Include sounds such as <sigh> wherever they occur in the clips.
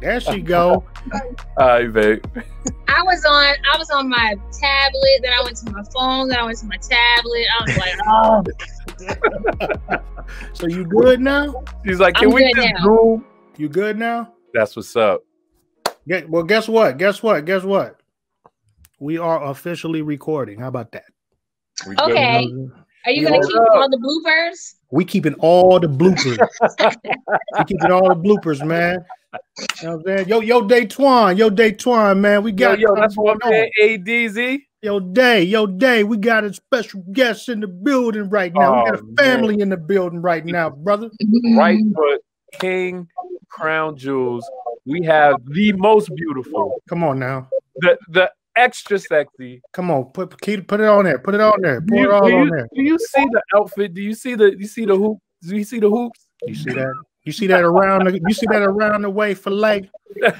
There she go. <laughs> Hi, babe. I was on I was on my tablet, then I went to my phone, then I went to my tablet. I was like, <laughs> oh So you good now? She's like, can I'm we good just now. Zoom? You good now? That's what's up. Get, well, guess what? Guess what? Guess what? We are officially recording. How about that? We? Okay. Are you gonna Yeah. keep all the bloopers? We keeping all the bloopers. <laughs> we keeping all the bloopers, man. You know what I'm saying? Yo, yo, Day Twan, yo, Day Twan, man. We got yo, that's what going on. man ADZ. Yo, Day, yo, Day, we got a special guest in the building right now. we got Oh, a family in the building right now, brother. Right foot, King Crown Jewels. We have the most beautiful, Come on now. the the extra sexy. Come on, put keep, put it on there. Put it on there. Do Pour you, it all do, on there. do you see the outfit? Do you see the you see the hoop? Do you see the hoops? You see that? You see that around the you see that around the way for like, <laughs> you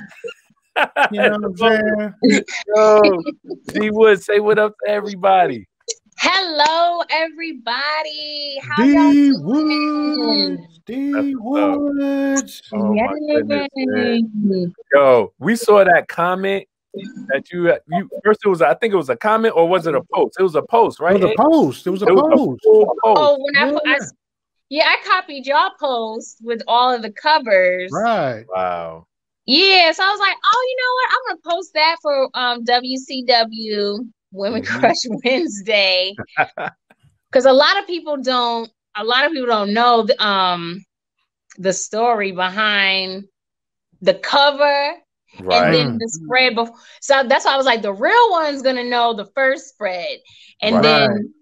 know what I'm saying? Yo, D Wood, say what up to everybody. Hello, everybody. How D doing? Woods, D That's. Woods. Oh my goodness, Yo, we saw that comment that you you first it was I think it was a comment or was it a post? It was a post, It right? was a post. It was a It was a post. Oh, when I, I Yeah. yeah, I copied y'all post with all of the covers. Right. Wow. Yeah, so I was like, oh, you know what? I'm gonna post that for um WCW Women Mhm. Crush <laughs> Wednesday. <laughs> Because a lot of people don't a lot of people don't know the, um the story behind the cover and then the spread before. So that's why I was like, the real one's gonna know the first spread, and Right. then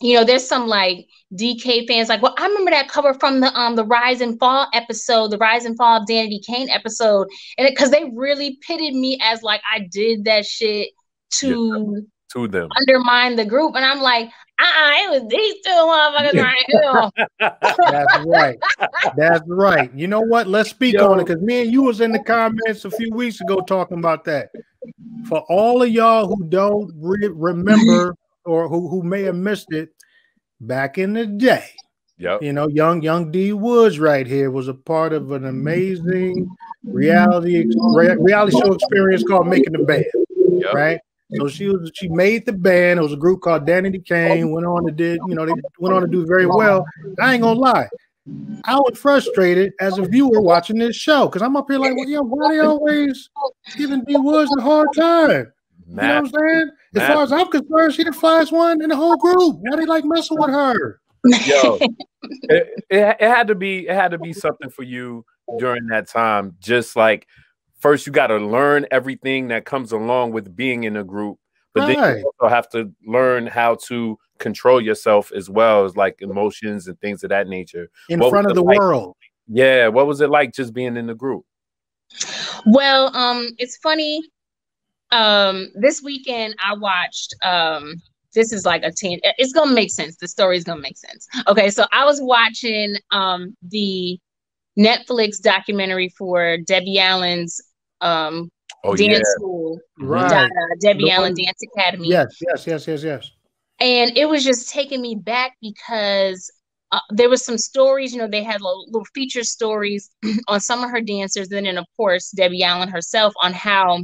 you know, there's some like DK fans like, well, I remember that cover from the um the Rise and Fall episode, the Rise and Fall of Danity Kane episode, and because they really pitted me as like I did that shit to to them. undermine the group, and I'm like, uh-uh, it was these two motherfuckers right here. That's right. That's right. You know what? Let's speak Yo. on it because me and you was in the comments a few weeks ago talking about that. For all of y'all who don't re- remember or who, who may have missed it, back in the day, Yep. you know, young young D Woods right here was a part of an amazing reality reality show experience called Making the Band. Yep. Right. So she was she made the band. It was a group called Danity Kane. Went on to did you know they went on to do very well. I ain't gonna lie, I was frustrated as a viewer watching this show because I'm up here like, well, yeah, why they always giving D Woods a hard time? You know what I'm saying? As Matt. far as I'm concerned, she the flyest one in the whole group. Why they like messing with her? yo, <laughs> it, it, it had to be it had to be something for you during that time. Just like first, you got to learn everything that comes along with being in a group, but then you also have to learn how to control yourself as well as like emotions and things of that nature. In What front of the like? world. Yeah, what was it like just being in the group? Well, um, it's funny. Um, this weekend I watched um this is like a 10 it's gonna make sense. The story is gonna make sense. Okay, so I was watching um the Netflix documentary for Debbie Allen's um Oh dance yeah, school, Right. uh, Debbie The Allen one- Dance Academy. Yes, yes, yes, yes, yes. and it was just taking me back because uh, there was some stories you know they had little, little feature stories <clears throat> on some of her dancers and then of course debbie allen herself on how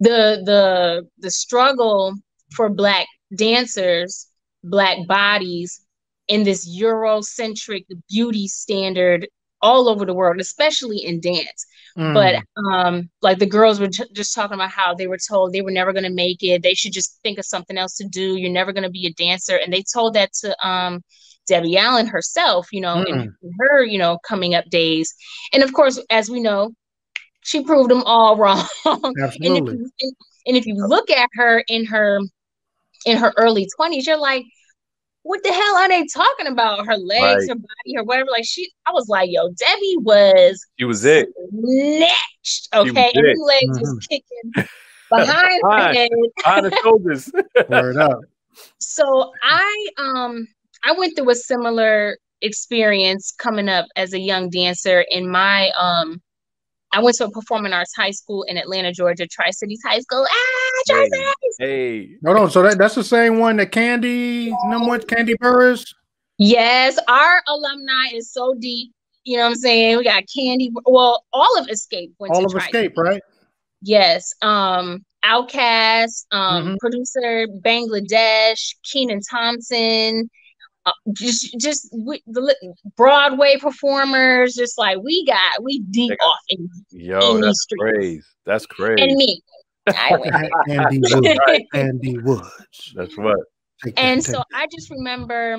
the the the struggle for black dancers black bodies in this eurocentric beauty standard all over the world especially in dance Mm. but um like the girls were t- just talking about how they were told they were never going to make it they should just think of something else to do you're never going to be a dancer and they told that to um debbie allen herself you know in, in her you know coming up days and of course as we know she proved them all <laughs> wrong and, if absolutely. you, and, and if you look at her in her in her early 20s you're like what the hell are they talking about her legs Right. her body her whatever like she i was like yo debbie was she was it. snatched. was Okay, and her legs was kicking behind her head. On the <laughs> shoulders. Word up. So I um I went through a similar experience coming up as a young dancer in my um I went to a performing arts high school in Atlanta, Georgia, Tri Cities High School. Ah, Tri Hey. Cities. hey, Hold on. So that, that's the same one that Kandi, number one, Kandi Burruss. Yes, our alumni is so deep. You know what I'm saying? We got Kandi. Well, all of Xscape went all to of Xscape, right? Yes. Um, OutKast, um, Mhm. producer Bangladesh, Kenan Thompson, uh, just just we, the Broadway performers. Just like we got, we deep got- off in, Yo, in these that's streets. crazy. That's crazy. and me. I <laughs> went. Andy <laughs> Woods. Andy Woods. That's what. Take that, and take so I just remember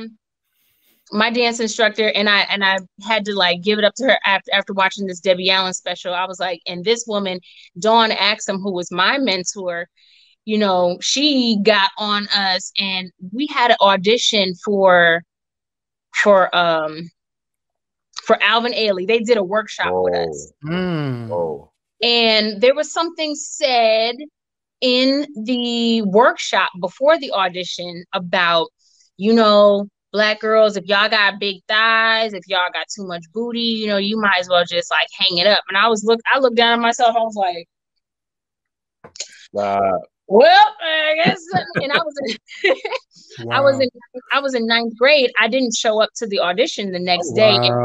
my dance instructor and I and I had to like give it up to her after after watching this Debbie Allen special. I was like, and this woman, Dawn Axum, who was my mentor, you know, she got on us and we had an audition for for um for Alvin Ailey. They did a workshop with Oh, us. Mm. oh. And there was something said in the workshop before the audition about, you know, black girls, if y'all got big thighs, if y'all got too much booty, you know, you might as well just like hang it up. And I was look, I looked down at myself, I was like, Uh, well, I guess, and I was in, <laughs> I was in, I was in ninth grade. I didn't show up to the audition the next day, and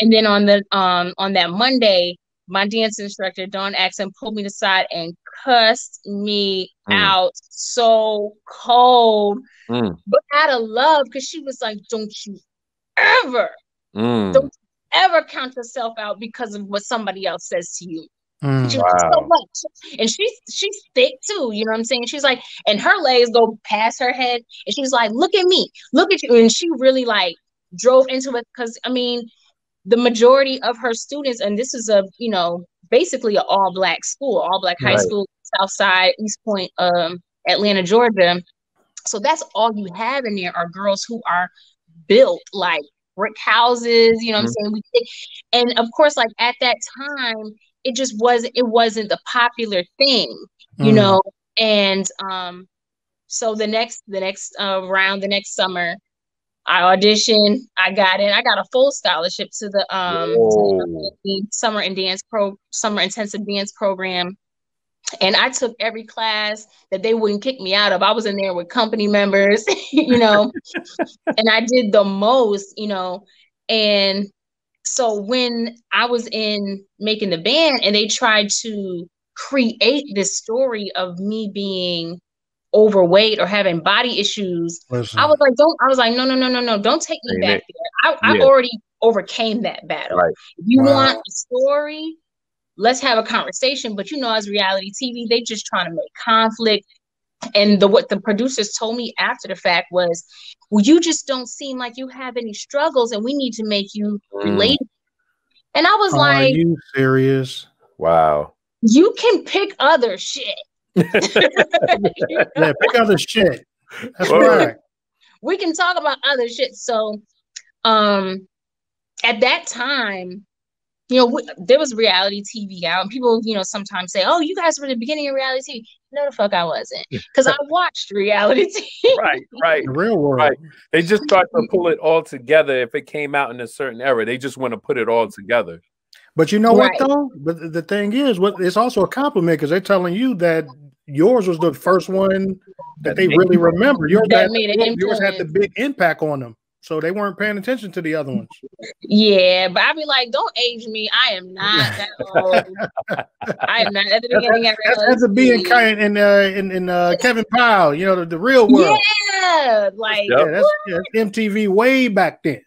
And then on the um on that Monday, my dance instructor Dawn Axum pulled me aside and cussed me Mm. out so cold, mm, but out of love, because she was like, "Don't you ever, mm. Don't- ever count yourself out because of what somebody else says to you." Mm. She was like, so much. And she's she's thick too, you know what I'm saying? She's like, and her legs go past her head, and she's like, look at me, look at you. And she really like drove into it because I mean, the majority of her students, and this is a you know, basically an all black school, all black high Right. school, South Side, East Point, um, Atlanta, Georgia. So that's all you have in there are girls who are built like brick houses, you know what I'm saying? We, and of course, like at that time, it just wasn't it wasn't the popular thing, you Mm. know. And um, so the next the next uh, round, the next summer, I auditioned. I got in. I got a full scholarship to the um to the summer and dance pro summer intensive dance program. And I took every class that they wouldn't kick me out of. I was in there with company members, <laughs> you know, and I did the most, you know. And so when I was in making the band and they tried to create this story of me being overweight or having body issues, Listen. I was like, don't, I was like, no, no, no, no, no, don't take me Ain't back it? there. I, I already overcame that battle. Right. If you Wow. want a story, let's have a conversation. But you know, as reality TV, they just trying to make conflict. And the what the producers told me after the fact was, well, you just don't seem like you have any struggles, and we need to make you Mm. relate. And I was Are like, you serious? Wow. you can pick other shit. <laughs> Yeah, pick other shit. That's Word. right. we can talk about other shit. So, um, at that time, you know, w- there was reality TV out, and people, you know, sometimes say, "Oh, you guys were the beginning of reality TV." No, the fuck, I wasn't, because I watched reality TV. Right, right. The real world. Right. They just start to pull it all together. If it came out in a certain era, they just want to put it all together. But you know Right. what though? But the- the thing is, what it's also a compliment because they're telling you that yours was the first one that they really remember. Yours, That had, made an yours had the big impact on them, so they weren't paying attention to the other ones. Yeah, but I'd be like, "Don't age me. I am not that old. I am not at the beginning of That's, reality that's a being kind in uh, in, in uh, Kevin Powell, you know, the, the real world. Yeah, like Yeah, that's, yeah, that's MTV way back then.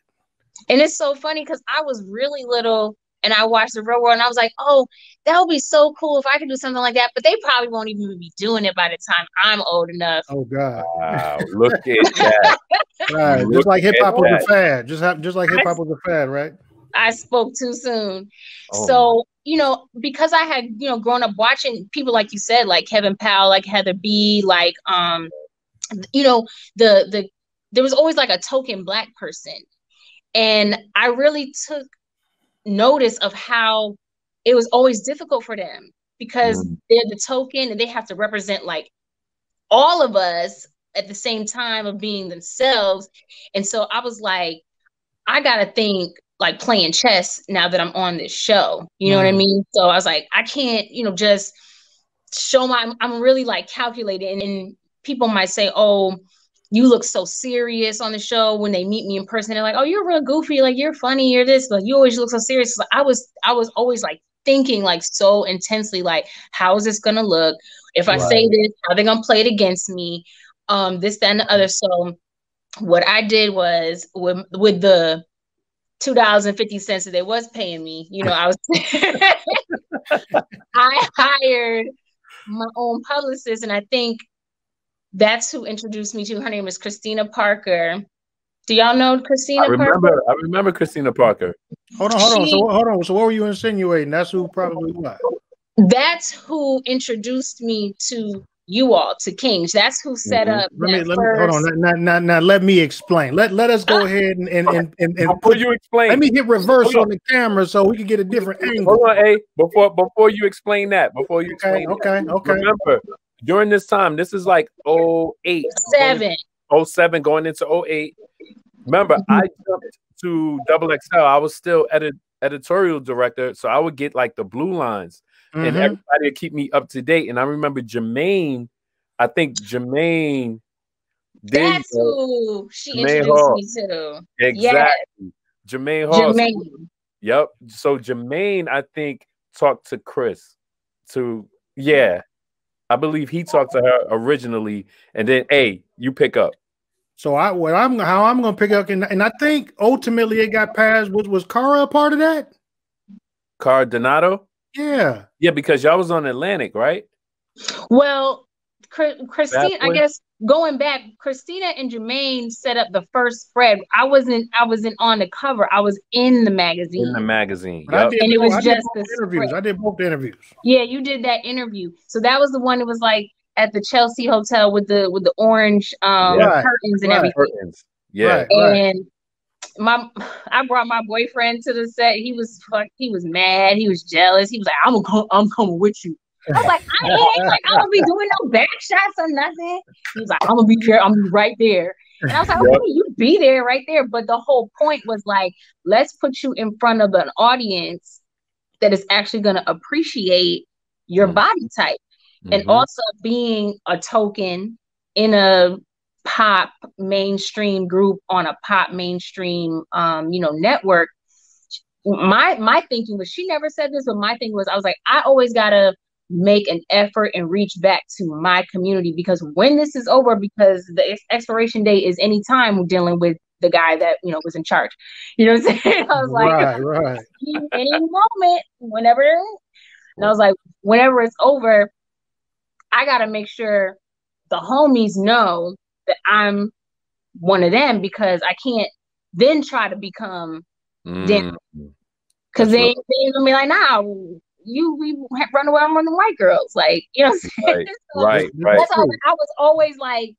And it's so funny because I was really little and I watched the real world and I was like, oh, that would be so cool if I could do something like that. But they probably won't even be doing it by the time I'm old enough. Oh God, Wow. Look at that. <laughs> right? Look Just like hip hop was a fad. Just ha- just like hip hop was a fad, right? I spoke too soon. Oh, so, you know, because I had, you know, grown up watching people like you said, like Kevin Powell, like Heather B, like um, you know, the the there was always like a token black person. And I really took notice of how it was always difficult for them because Mm. they're the token and they have to represent like all of us at the same time of being themselves. And so I was like, I gotta think like playing chess now that I'm on this show. You know what I Mm. mean? So I was like, I can't, you know, just show my I'm really like calculating and people might say, oh, you look so serious on the show when they meet me in person. They're like oh you're real goofy. Like you're funny. You're this. But you always look so serious. Like, i was i was always like thinking like so intensely like how is this gonna look? If i right. say this how they gonna play it against me? Um this that and the other. So what i did was with with the two dollars and fifty cents that they was paying me you know i was <laughs> i hired my own publicist and i think that's who introduced me to her name is Christina Parker. Do y'all know Christina? I remember. Parker? I remember Christina Parker. Hold on, hold on. So hold on. So what were you insinuating? That's who probably what? That's who introduced me to you all to Kings. That's who set mm-hmm. up. Let me, let me hold on. Now, now, now, let me explain. Let let us go ahead and and and, and, and put you explain. Let me hit reverse on the camera so we can get a different angle. Hold on, A. Before before you explain that, before you explain okay, that, okay, okay. Remember, during this time, this is like 08, 7, 07 going into 08. Remember, mm-hmm. I jumped to Double XL. I was still edit editorial director, so I would get like the blue lines, mm-hmm. and everybody would keep me up to date. And I remember Jermaine, I think Jermaine. That's who she Jermaine introduced Hall. me to. Exactly. Yes. Jermaine Hall. Jermaine. Yep. So Jermaine, I think, talked to Chris to yeah, I believe he talked to her originally, and then hey, you pick up. So I what I'm how I'm gonna pick up, and, and I think ultimately it got passed. Was was Cara a part of that? Cara Donato. Yeah. Yeah, because y'all was on Atlantic, right? Well, Christine, I guess going back, Christina and Jermaine set up the first spread. I wasn't I wasn't on the cover. I was in the magazine. In the magazine. Yep. and it was I just the interviews. Spread. I did both interviews. Yeah, you did that interview. So that was the one that was like at the Chelsea hotel with the with the orange um right. curtains and right. everything. Curtains. Yeah. Right. And my <sighs> I brought my boyfriend to the set. He was fuck, he was mad. He was jealous. He was like, I'm gonna I'm coming with you. I was like, I ain't like I'm gonna be doing no back shots or nothing. He was like, I'm gonna be here, I'm gonna be right there. And I was like, yep. okay, you be there right there. But the whole point was like, let's put you in front of an audience that is actually gonna appreciate your mm-hmm. body type. Mm-hmm. And also being a token in a pop mainstream group on a pop mainstream um, you know, network. My my thinking was she never said this, but my thing was I was like, I always gotta make an effort and reach back to my community because when this is over, because the expiration date is any time dealing with the guy that you know was in charge. <laughs> You know what I'm saying? I was like, right, right. <laughs> any moment, whenever. And I was like, whenever it's over, I gotta make sure the homies know that I'm one of them because I can't then try to become mm. them. Because they, they're gonna be like, nah, you we run around from the white girls, like you know. Right, <laughs> so right, right. That's how I was always like,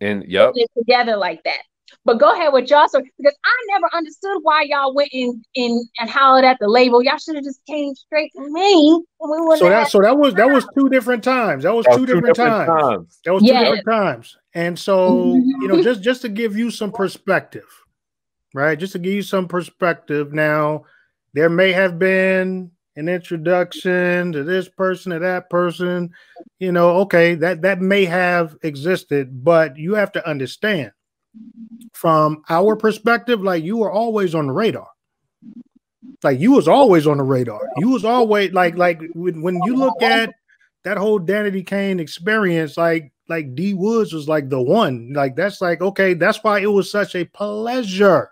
and yep, together like that. But go ahead with y'all, so because I never understood why y'all went in, in and hollered at the label. Y'all should have just came straight to me. We so that so that was that was two different times. That was, that two, was different, two different times. times. That was two different times. And so mm-hmm. you know, just just to give you some perspective, right? Just to give you some perspective. Now, there may have been an introduction to this person to that person you know okay that that may have existed but you have to understand from our perspective like you were always on the radar. Like you was always on the radar. You was always like like when, when you look at that whole danity kane experience like like d woods was like the one. Like that's like okay that's why it was such a pleasure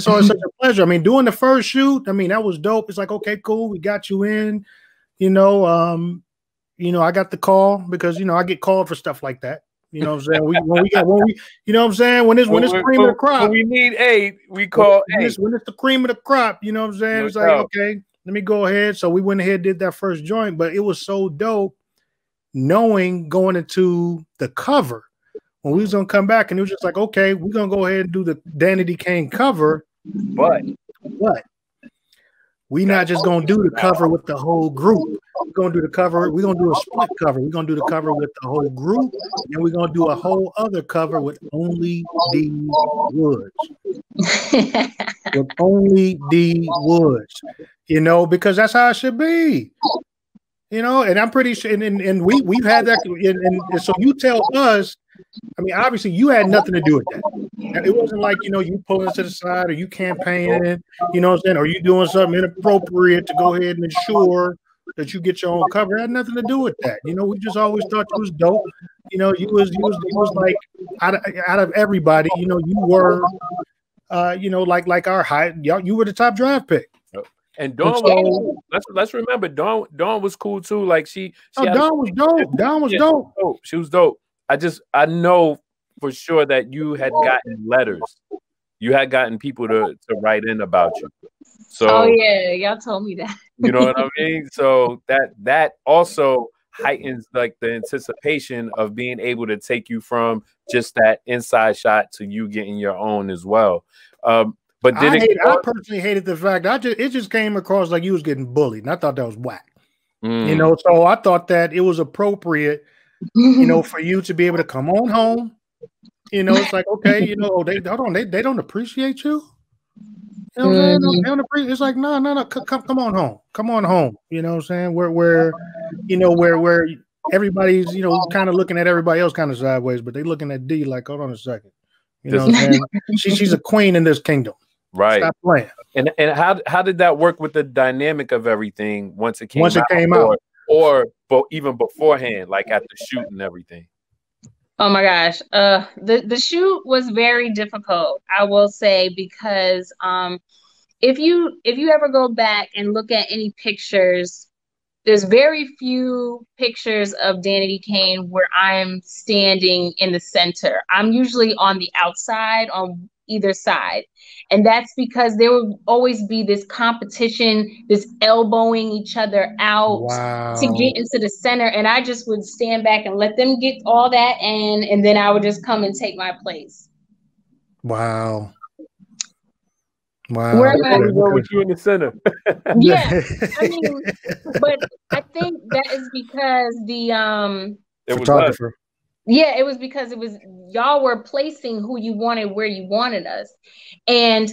so it's such a pleasure. I mean, doing the first shoot, I mean, that was dope. It's like, okay, cool, we got you in. You know, um, you know, I got the call because you know I get called for stuff like that. You know what I'm saying? We, when we got when we, you know what I'm saying? When it's when it's cream of the crop, we need aid. We call when it's, when it's the cream of the crop. You know what I'm saying? No it's like okay, let me go ahead. So we went ahead did that first joint, but it was so dope knowing going into the cover when we was gonna come back, and it was just like, okay, we're gonna go ahead and do the Danity Kane cover, but but we not just gonna do the cover with the whole group. We're gonna do the cover. We're gonna do a split cover. We're gonna do the cover with the whole group, and we're gonna do a whole other cover with only D Woods. <laughs> with only D Woods. You know, because that's how it should be. You know, and I'm pretty sure, and, and, and we we've had that, and, and so you tell us I mean, obviously, you had nothing to do with that. It wasn't like you know you pulling to the side or you campaigning, you know what I'm saying, or you doing something inappropriate to go ahead and ensure that you get your own cover. It had nothing to do with that. You know, we just always thought you was dope. You know, you was you was you was like out of out of everybody. You know, you were, uh, you know, like like our high. y'all you were the top draft pick. And Dawn, so, was, let's let's remember Dawn. Dawn was cool too. Like she, she oh, Dawn was dope. Dawn was dope. dope. She was dope. I just I know for sure that you had gotten letters. You had gotten people to to write in about you. So Oh yeah, y'all told me that. you know what I <laughs> mean? So that that also heightens like the anticipation of being able to take you from just that inside shot to you getting your own as well. Um, but I, hate, I, personally hated the fact I just it just came across like you was getting bullied, and I thought that was whack. Mm. You know, so I thought that it was appropriate, you know, <laughs> for you to be able to come on home. You know, it's like okay, you know, oh, they hold on, they, they don't appreciate you. You know what I'm saying? Mm-hmm. They don't appreciate, it's like no, no, no, come come on home, come on home. You know what I'm saying? Where where, you know, where where everybody's you know kind of looking at everybody else kind of sideways, but they looking at D like, hold on a second. You know, what I'm <laughs> saying? she, she's a queen in this kingdom. Right. Stop playing. And and how how did that work with the dynamic of everything once it came once it came or, out, or but even beforehand, like at the shoot and everything? Oh my gosh. Uh the, the shoot was very difficult, I will say, because um if you if you ever go back and look at any pictures, there's very few pictures of Danity Kane where I'm standing in the center. I'm usually on the outside on either side. And that's because there will always be this competition, this elbowing each other out wow. to get into the center. And I just would stand back and let them get all that in, and then I would just come and take my place. Wow. Wow. Where am I going with you in the center? <laughs> yeah. I <laughs> mean, but I think that is because the um photographer yeah, it was because it was y'all were placing who you wanted where you wanted us. And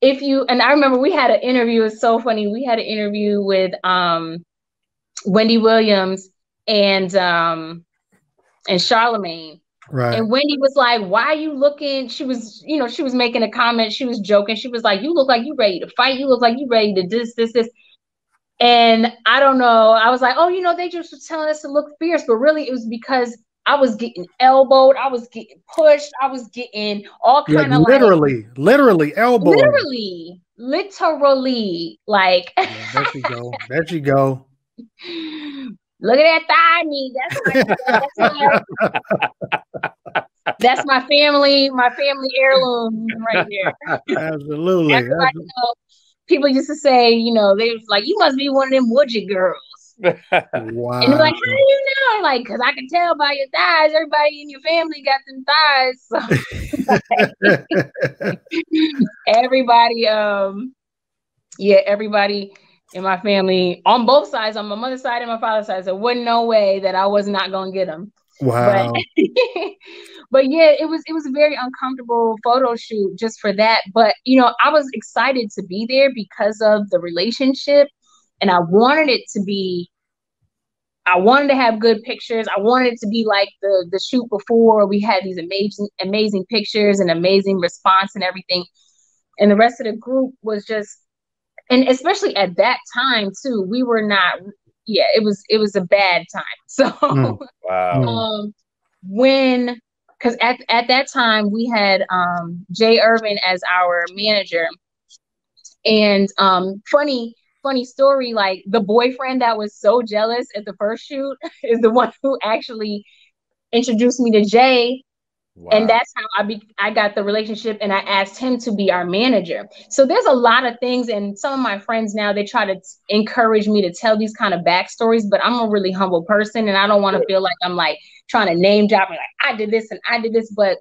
if you and I remember we had an interview, it's so funny. We had an interview with um Wendy Williams and um and Charlemagne. Right. And Wendy was like, Why are you looking? She was, you know, she was making a comment. She was joking. She was like, You look like you ready to fight. You look like you ready to this, this, this. And I don't know. I was like, Oh, you know, they just were telling us to look fierce, but really it was because I was getting elbowed. I was getting pushed. I was getting all kind of literally, like, literally literally, elbowed. Literally, literally, like. yeah, there you go. There you go. <laughs> Look at that thigh meat. That's my, that's my, <laughs> that's my family, my family heirloom right there. <laughs> Absolutely. Absolutely. Know, people used to say, you know, they was like, you must be one of them woodget girls wow. And like, how do you know? I'm like, because I can tell by your thighs. Everybody in your family got them thighs. So. <laughs> everybody, um, yeah, everybody in my family on both sides, on my mother's side and my father's side, there wasn't no way that I was not gonna get them. Wow. But, <laughs> but yeah, it was it was a very uncomfortable photo shoot just for that. But you know, I was excited to be there because of the relationship and I wanted it to be I wanted to have good pictures. I wanted it to be like the the shoot before we had these amazing amazing pictures and amazing response and everything. And the rest of the group was just and especially at that time too, we were not yeah, it was it was a bad time. <laughs> So mm, wow. um when because at, at that time we had um Jay Irvin as our manager. And um funny funny story like the boyfriend that was so jealous at the first shoot <laughs> is the one who actually introduced me to Jay. Wow. And that's how I be I got the relationship and I asked him to be our manager. So there's a lot of things and some of my friends now they try to t- encourage me to tell these kind of backstories, but I'm a really humble person and I don't want to feel like I'm like trying to name drop me like I did this and I did this, but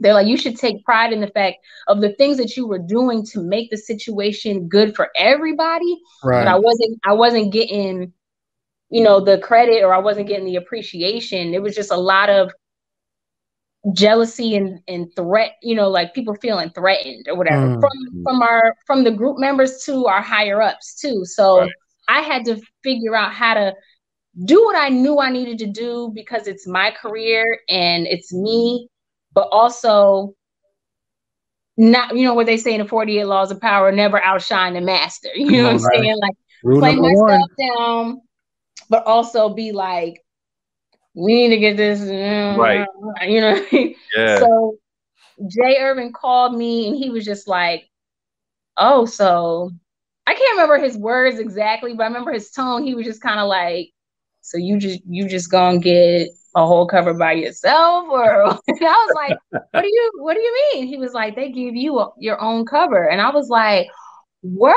they're like, you should take pride in the fact of the things that you were doing to make the situation good for everybody. Right. But I wasn't, I wasn't getting, you know, the credit or I wasn't getting the appreciation. It was just a lot of jealousy and, and threat, you know, like people feeling threatened or whatever mm. from from our from the group members to our higher ups too. So right. I had to figure out how to do what I knew I needed to do because it's my career and it's me, but also not, you know, what they say in the 48 laws of power, never outshine the master. You know what I'm right. saying? Like Rule play myself one. down, but also be like, we need to get this right. You know, yeah. So Jay Irvin called me and he was just like, Oh, so I can't remember his words exactly, but I remember his tone. He was just kind of like, so you just you just gonna get a whole cover by yourself or I was like, what do you what do you mean? He was like, they give you a, your own cover. And I was like, word?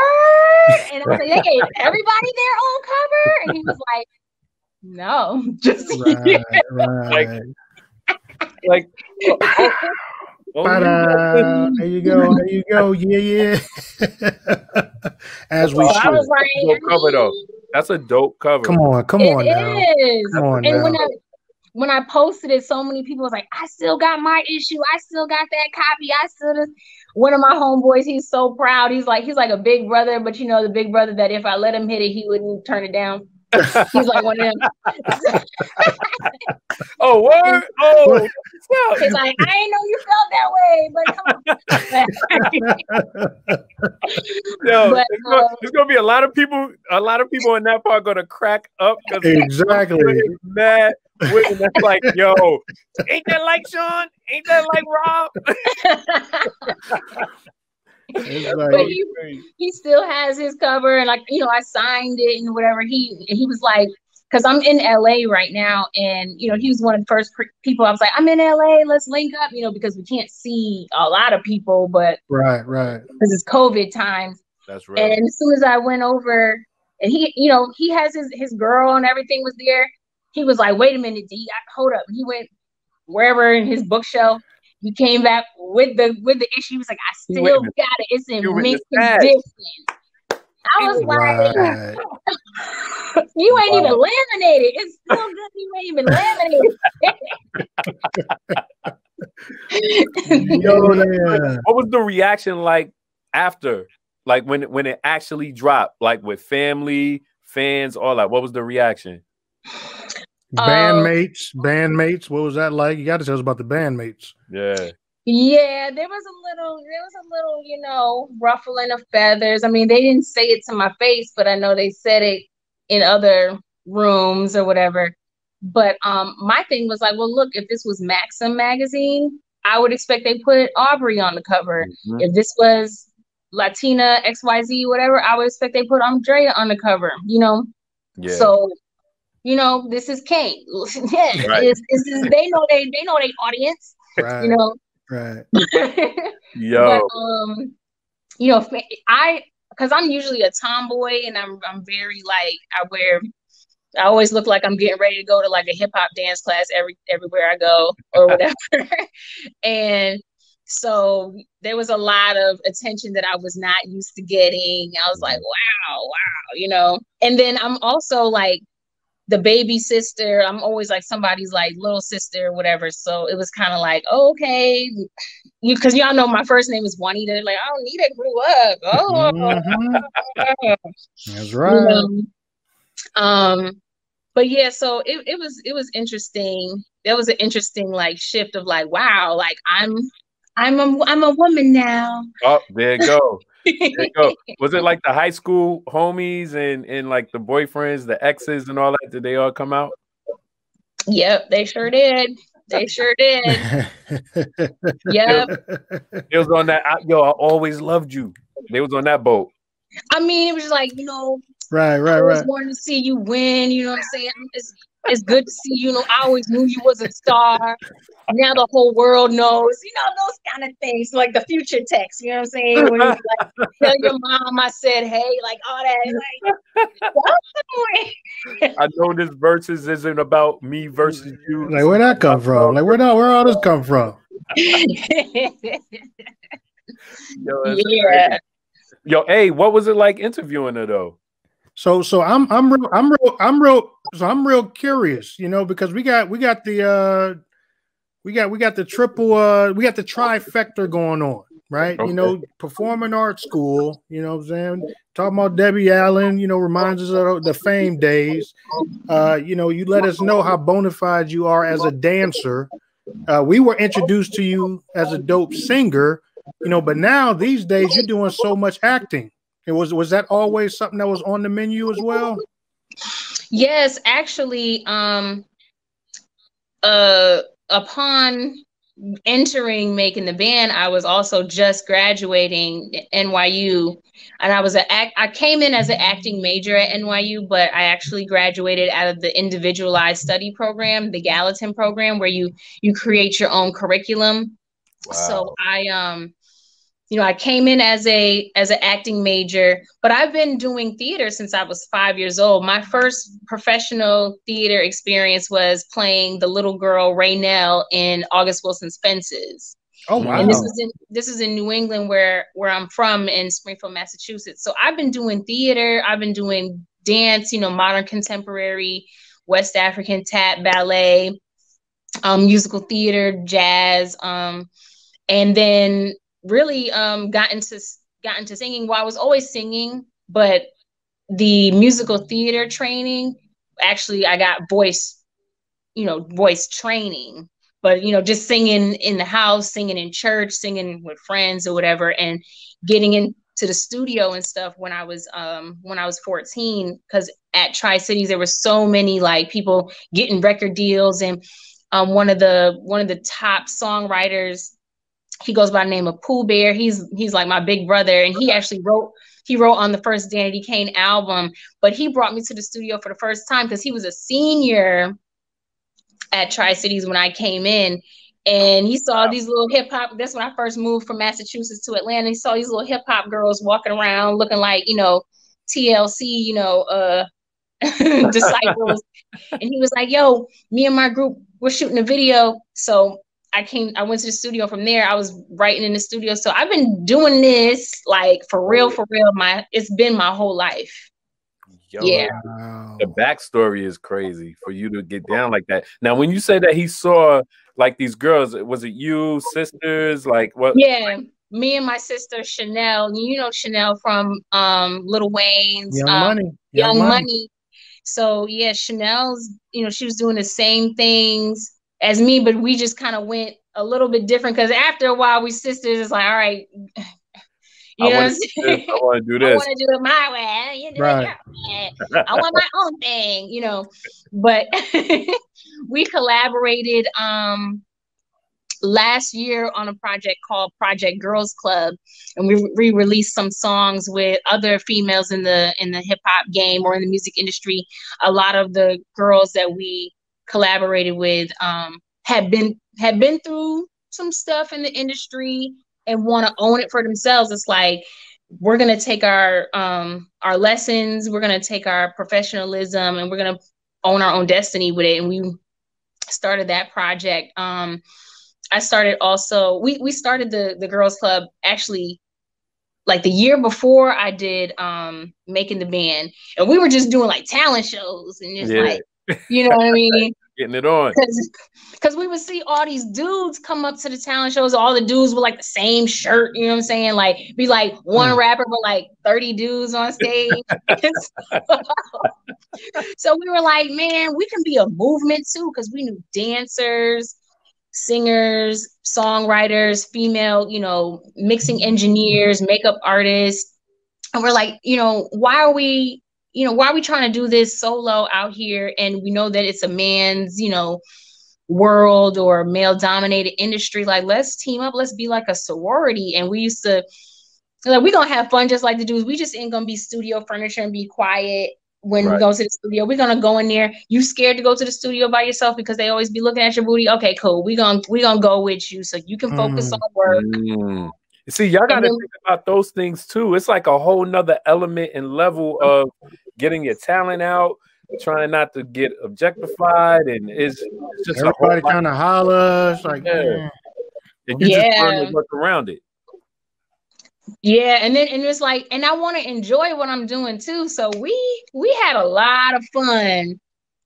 And I was like, they gave everybody their own cover? And he was like, no, just right, right. like, like oh, oh, oh there you go, there you go, yeah, yeah. As we should. I was like, cover though. That's a dope cover. Come on, come it on. Is. Come on and now. when I when I posted it, so many people was like, I still got my issue. I still got that copy. I still one of my homeboys, he's so proud. He's like, he's like a big brother, but you know, the big brother that if I let him hit it, he wouldn't turn it down. He's like one of them. <laughs> Oh, oh, what? Oh, he's like, I didn't know you felt that way, but come on. <laughs> Yo, but, there's, gonna, um, there's, gonna, be a lot of people. A lot of people in that part gonna crack up because exactly <laughs> mad. With, that's like, yo, ain't that like Sean? Ain't that like Rob? <laughs> Like, but he, he still has his cover and like you know I signed it and whatever. He he was like because I'm in LA right now and you know he was one of the first people I was like I'm in LA let's link up you know because we can't see a lot of people but right right. because it's COVID times. That's right and as soon as I went over and he you know he has his his girl and everything was there he was like wait a minute D hold up he went wherever in his bookshelf he came back with the with the issue. He was like, I still got it. It's in mint condition. I was like, <laughs> you ain't wow. even laminated. It's still good. You ain't even laminated. <laughs> Yo, yeah. What was the reaction like after? Like when when it actually dropped, like with family, fans, all that. What was the reaction? Bandmates, um, bandmates. What was that like? You got to tell us about the bandmates. Yeah. Yeah, there was a little, there was a little, you know, ruffling of feathers. I mean, they didn't say it to my face, but I know they said it in other rooms or whatever. But um, my thing was like, well, look, if this was Maxim magazine, I would expect they put Aubrey on the cover. Mm-hmm. If this was Latina XYZ, whatever, I would expect they put Andrea on the cover, you know? Yeah. So you know, this is Kane. yeah, <laughs> right. it's, it's, it's, they know they they know their audience. Right. You know. Right. <laughs> Yo. But, um, you know, I because I'm usually a tomboy and I'm I'm very like I wear I always look like I'm getting ready to go to like a hip hop dance class every everywhere I go or <laughs> whatever. and so there was a lot of attention that I was not used to getting. I was like, wow, wow, you know. And then I'm also like the baby sister. I'm always like somebody's like little sister or whatever. So it was kind of like, oh, okay, you because y'all know my first name is Juanita. Like, oh, Nita grew up. Oh, mm-hmm. that's right. <laughs> You know? Um, but yeah, so it, it was it was interesting. There was an interesting like shift of like, wow, like I'm I'm a I'm a woman now. Oh, there you go. Was it like the high school homies and and like the boyfriends, the exes, and all that? Did they all come out? Yep, they sure did. They sure did. yep. It was on that. Yo, I always loved you. They was on that boat. I mean, it was like you know, right, right, I right. Wanting to see you win. You know what I'm saying? It's, it's good to see you. know, I always knew you was a star. Now the whole world knows. You know those kind of things, like the future text. You know what I'm saying? When you like <laughs> tell your mom I said hey, like all that. Like, <laughs> I know this verses isn't about me versus you. Like where that come from? Like where that where all this come from? <laughs> Yo, yeah. Yo, hey, what was it like interviewing her though? So so I'm I'm real I'm real I'm real so I'm real curious, you know, because we got we got the uh we got we got the triple uh we got the trifecta going on, right? Okay. You know, performing arts school, you know what I'm saying? Talking about Debbie Allen, you know, reminds us of the fame days. Uh, you know, you let us know how bona fide you are as a dancer. Uh, we were introduced to you as a dope singer, you know, but now these days you're doing so much acting. It was was that always something that was on the menu as well? Yes, actually, um uh upon entering making the band, I was also just graduating NYU, and I was a act. I came in as an acting major at NYU, but I actually graduated out of the individualized study program, the Gallatin program, where you you create your own curriculum. Wow. So I um you know, I came in as a as an acting major, but I've been doing theater since I was five years old. My first professional theater experience was playing the little girl Raynell in August Wilson's Fences. Oh wow! And this is in this is in New England, where where I'm from, in Springfield, Massachusetts. So I've been doing theater. I've been doing dance. You know, modern contemporary, West African tap, ballet, um, musical theater, jazz. Um, and then really um, got into got into singing. Well, I was always singing, but the musical theater training actually I got voice, you know, voice training. But you know, just singing in the house, singing in church, singing with friends or whatever, and getting into the studio and stuff when I was um when I was 14 because at Tri Cities there were so many like people getting record deals and um one of the one of the top songwriters he goes by the name of Pooh Bear. He's he's like my big brother, and he actually wrote he wrote on the first Danity Kane album. But he brought me to the studio for the first time because he was a senior at Tri Cities when I came in, and he saw these little hip hop. That's when I first moved from Massachusetts to Atlanta. He saw these little hip hop girls walking around looking like you know TLC, you know, uh, <laughs> disciples, <laughs> and he was like, "Yo, me and my group, we're shooting a video." So I came, I went to the studio from there. I was writing in the studio. So I've been doing this like for real, for real. My it's been my whole life. Yo, yeah. The backstory is crazy for you to get down like that. Now, when you say that he saw like these girls, was it you, sisters? Like what? Yeah. Me and my sister Shanell, you know Shanell from um Lil Wayne's Young um, Money. Young, Young Money. Money. So yeah, Shanell's, you know, she was doing the same things as me, but we just kind of went a little bit different because after a while we sisters it's like, all right, <laughs> you I know, want to do this. I want <laughs> to do it my way. You do right. I want my own thing, you know. But <laughs> we collaborated um last year on a project called Project Girls Club, and we re-released some songs with other females in the in the hip hop game or in the music industry. A lot of the girls that we collaborated with um, had been had been through some stuff in the industry and want to own it for themselves. It's like we're gonna take our um, our lessons, we're gonna take our professionalism, and we're gonna own our own destiny with it. And we started that project. Um, I started also. We we started the the girls club actually like the year before I did um making the band and we were just doing like talent shows and just yeah. like you know what I mean? <laughs> Getting it on. Because we would see all these dudes come up to the talent shows, all the dudes with like the same shirt, you know what I'm saying? Like be like one mm. rapper but like 30 dudes on stage. <laughs> <laughs> so we were like, man, we can be a movement too, because we knew dancers, singers, songwriters, female, you know, mixing engineers, makeup artists. And we're like, you know, why are we you know, why are we trying to do this solo out here? And we know that it's a man's, you know, world or male dominated industry. Like, let's team up, let's be like a sorority. And we used to like we're gonna have fun just like the dudes. We just ain't gonna be studio furniture and be quiet when right. we go to the studio. We're gonna go in there. You scared to go to the studio by yourself because they always be looking at your booty. Okay, cool. We gonna we gonna go with you so you can focus mm. on work. Mm. See, y'all got to think about those things too. It's like a whole nother element and level of getting your talent out, trying not to get objectified, and it's, it's just everybody kind of hollers like, yeah. and you yeah. just learn to work around it. Yeah, and then and it's like, and I want to enjoy what I'm doing too. So we we had a lot of fun.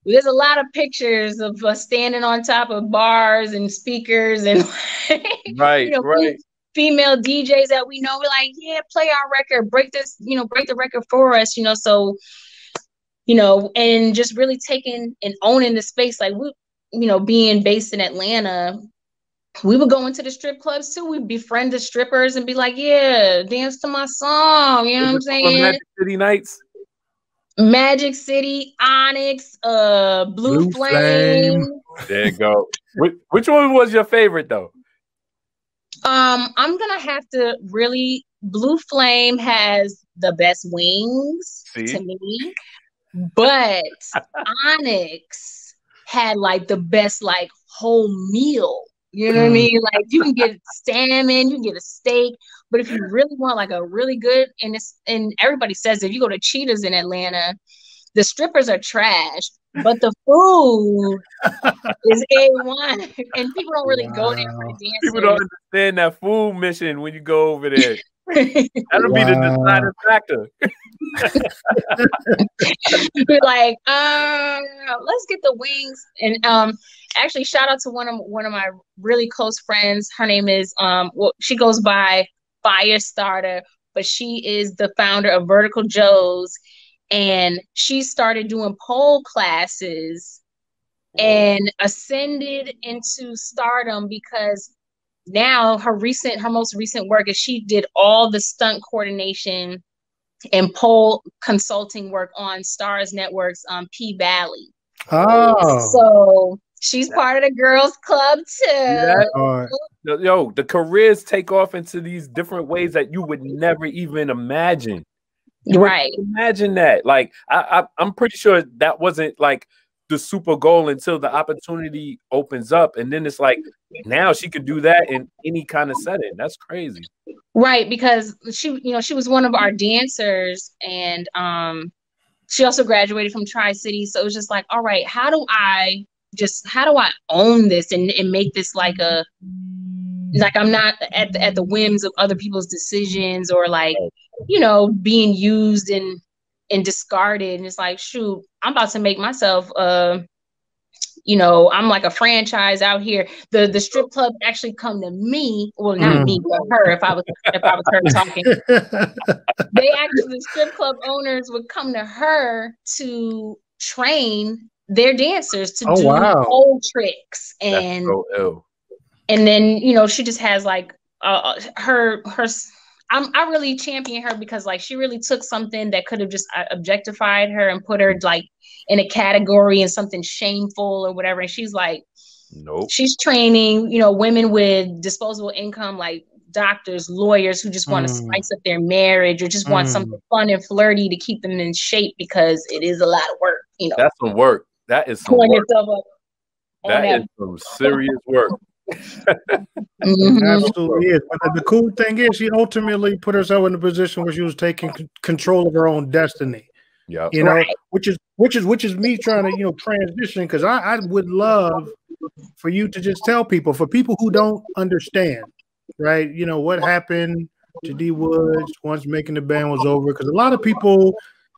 There's a lot of pictures of us standing on top of bars and speakers and <laughs> right, you know, right female DJs that we know. We're like, yeah, play our record, break this, you know, break the record for us, you know. So, you know, and just really taking and owning the space. Like we, you know, being based in Atlanta, we would go into the strip clubs too. We'd befriend the strippers and be like, yeah, dance to my song. You know what I'm saying? Magic City Nights. Magic City, Onyx, uh, Blue, Blue Flame. Flame. There you go. which, which one was your favorite though? Um, I'm gonna have to really. Blue Flame has the best wings See? to me, but <laughs> Onyx had like the best like whole meal. You know what I mm. mean? Like you can get salmon, you can get a steak, but if you really want like a really good, and it's and everybody says if you go to Cheetahs in Atlanta, the strippers are trash, but the food <laughs> is a one, and people don't really wow. go there for dancing. People don't understand that food mission when you go over there. <laughs> That'll wow. be the deciding factor. <laughs> We're like, uh, let's get the wings. And um, actually, shout out to one of one of my really close friends. Her name is um, well, she goes by Firestarter, but she is the founder of Vertical Joe's, and she started doing pole classes and ascended into stardom because now her recent her most recent work is she did all the stunt coordination and pole consulting work on Starz Network's um, P Valley. Oh, so she's part of the girls club too. Yeah. Yo, the careers take off into these different ways that you would never even imagine. Right. Imagine that. Like I, I, I'm pretty sure that wasn't like the super goal until the opportunity opens up and then it's like now she could do that in any kind of setting that's crazy right because she you know she was one of our dancers and um she also graduated from tri-city so it was just like all right how do i just how do i own this and, and make this like a like i'm not at the, at the whims of other people's decisions or like you know being used and and discarded. And it's like, shoot, I'm about to make myself uh you know, I'm like a franchise out here. The the strip club actually come to me. Well, not mm. me, but her. If I was if I was her talking, <laughs> they actually the strip club owners would come to her to train their dancers to oh, do wow. old tricks and so and then you know she just has like uh, her her I'm I really champion her because like she really took something that could have just uh, objectified her and put her like in a category and something shameful or whatever. And she's like, nope. She's training, you know, women with disposable income, like doctors, lawyers who just want to mm. spice up their marriage or just want mm. something fun and flirty to keep them in shape because it is a lot of work. You know, that's some work. That is some work. That is some serious work mm-hmm. Absolutely is. But the, the, cool thing is, she ultimately put herself in a position where she was taking c- control of her own destiny. Yeah, you know, right. which is which is which is me trying to you know transition because I, I would love for you to just tell people for people who don't understand, right? You know what happened to D Woods once making the band was over because a lot of people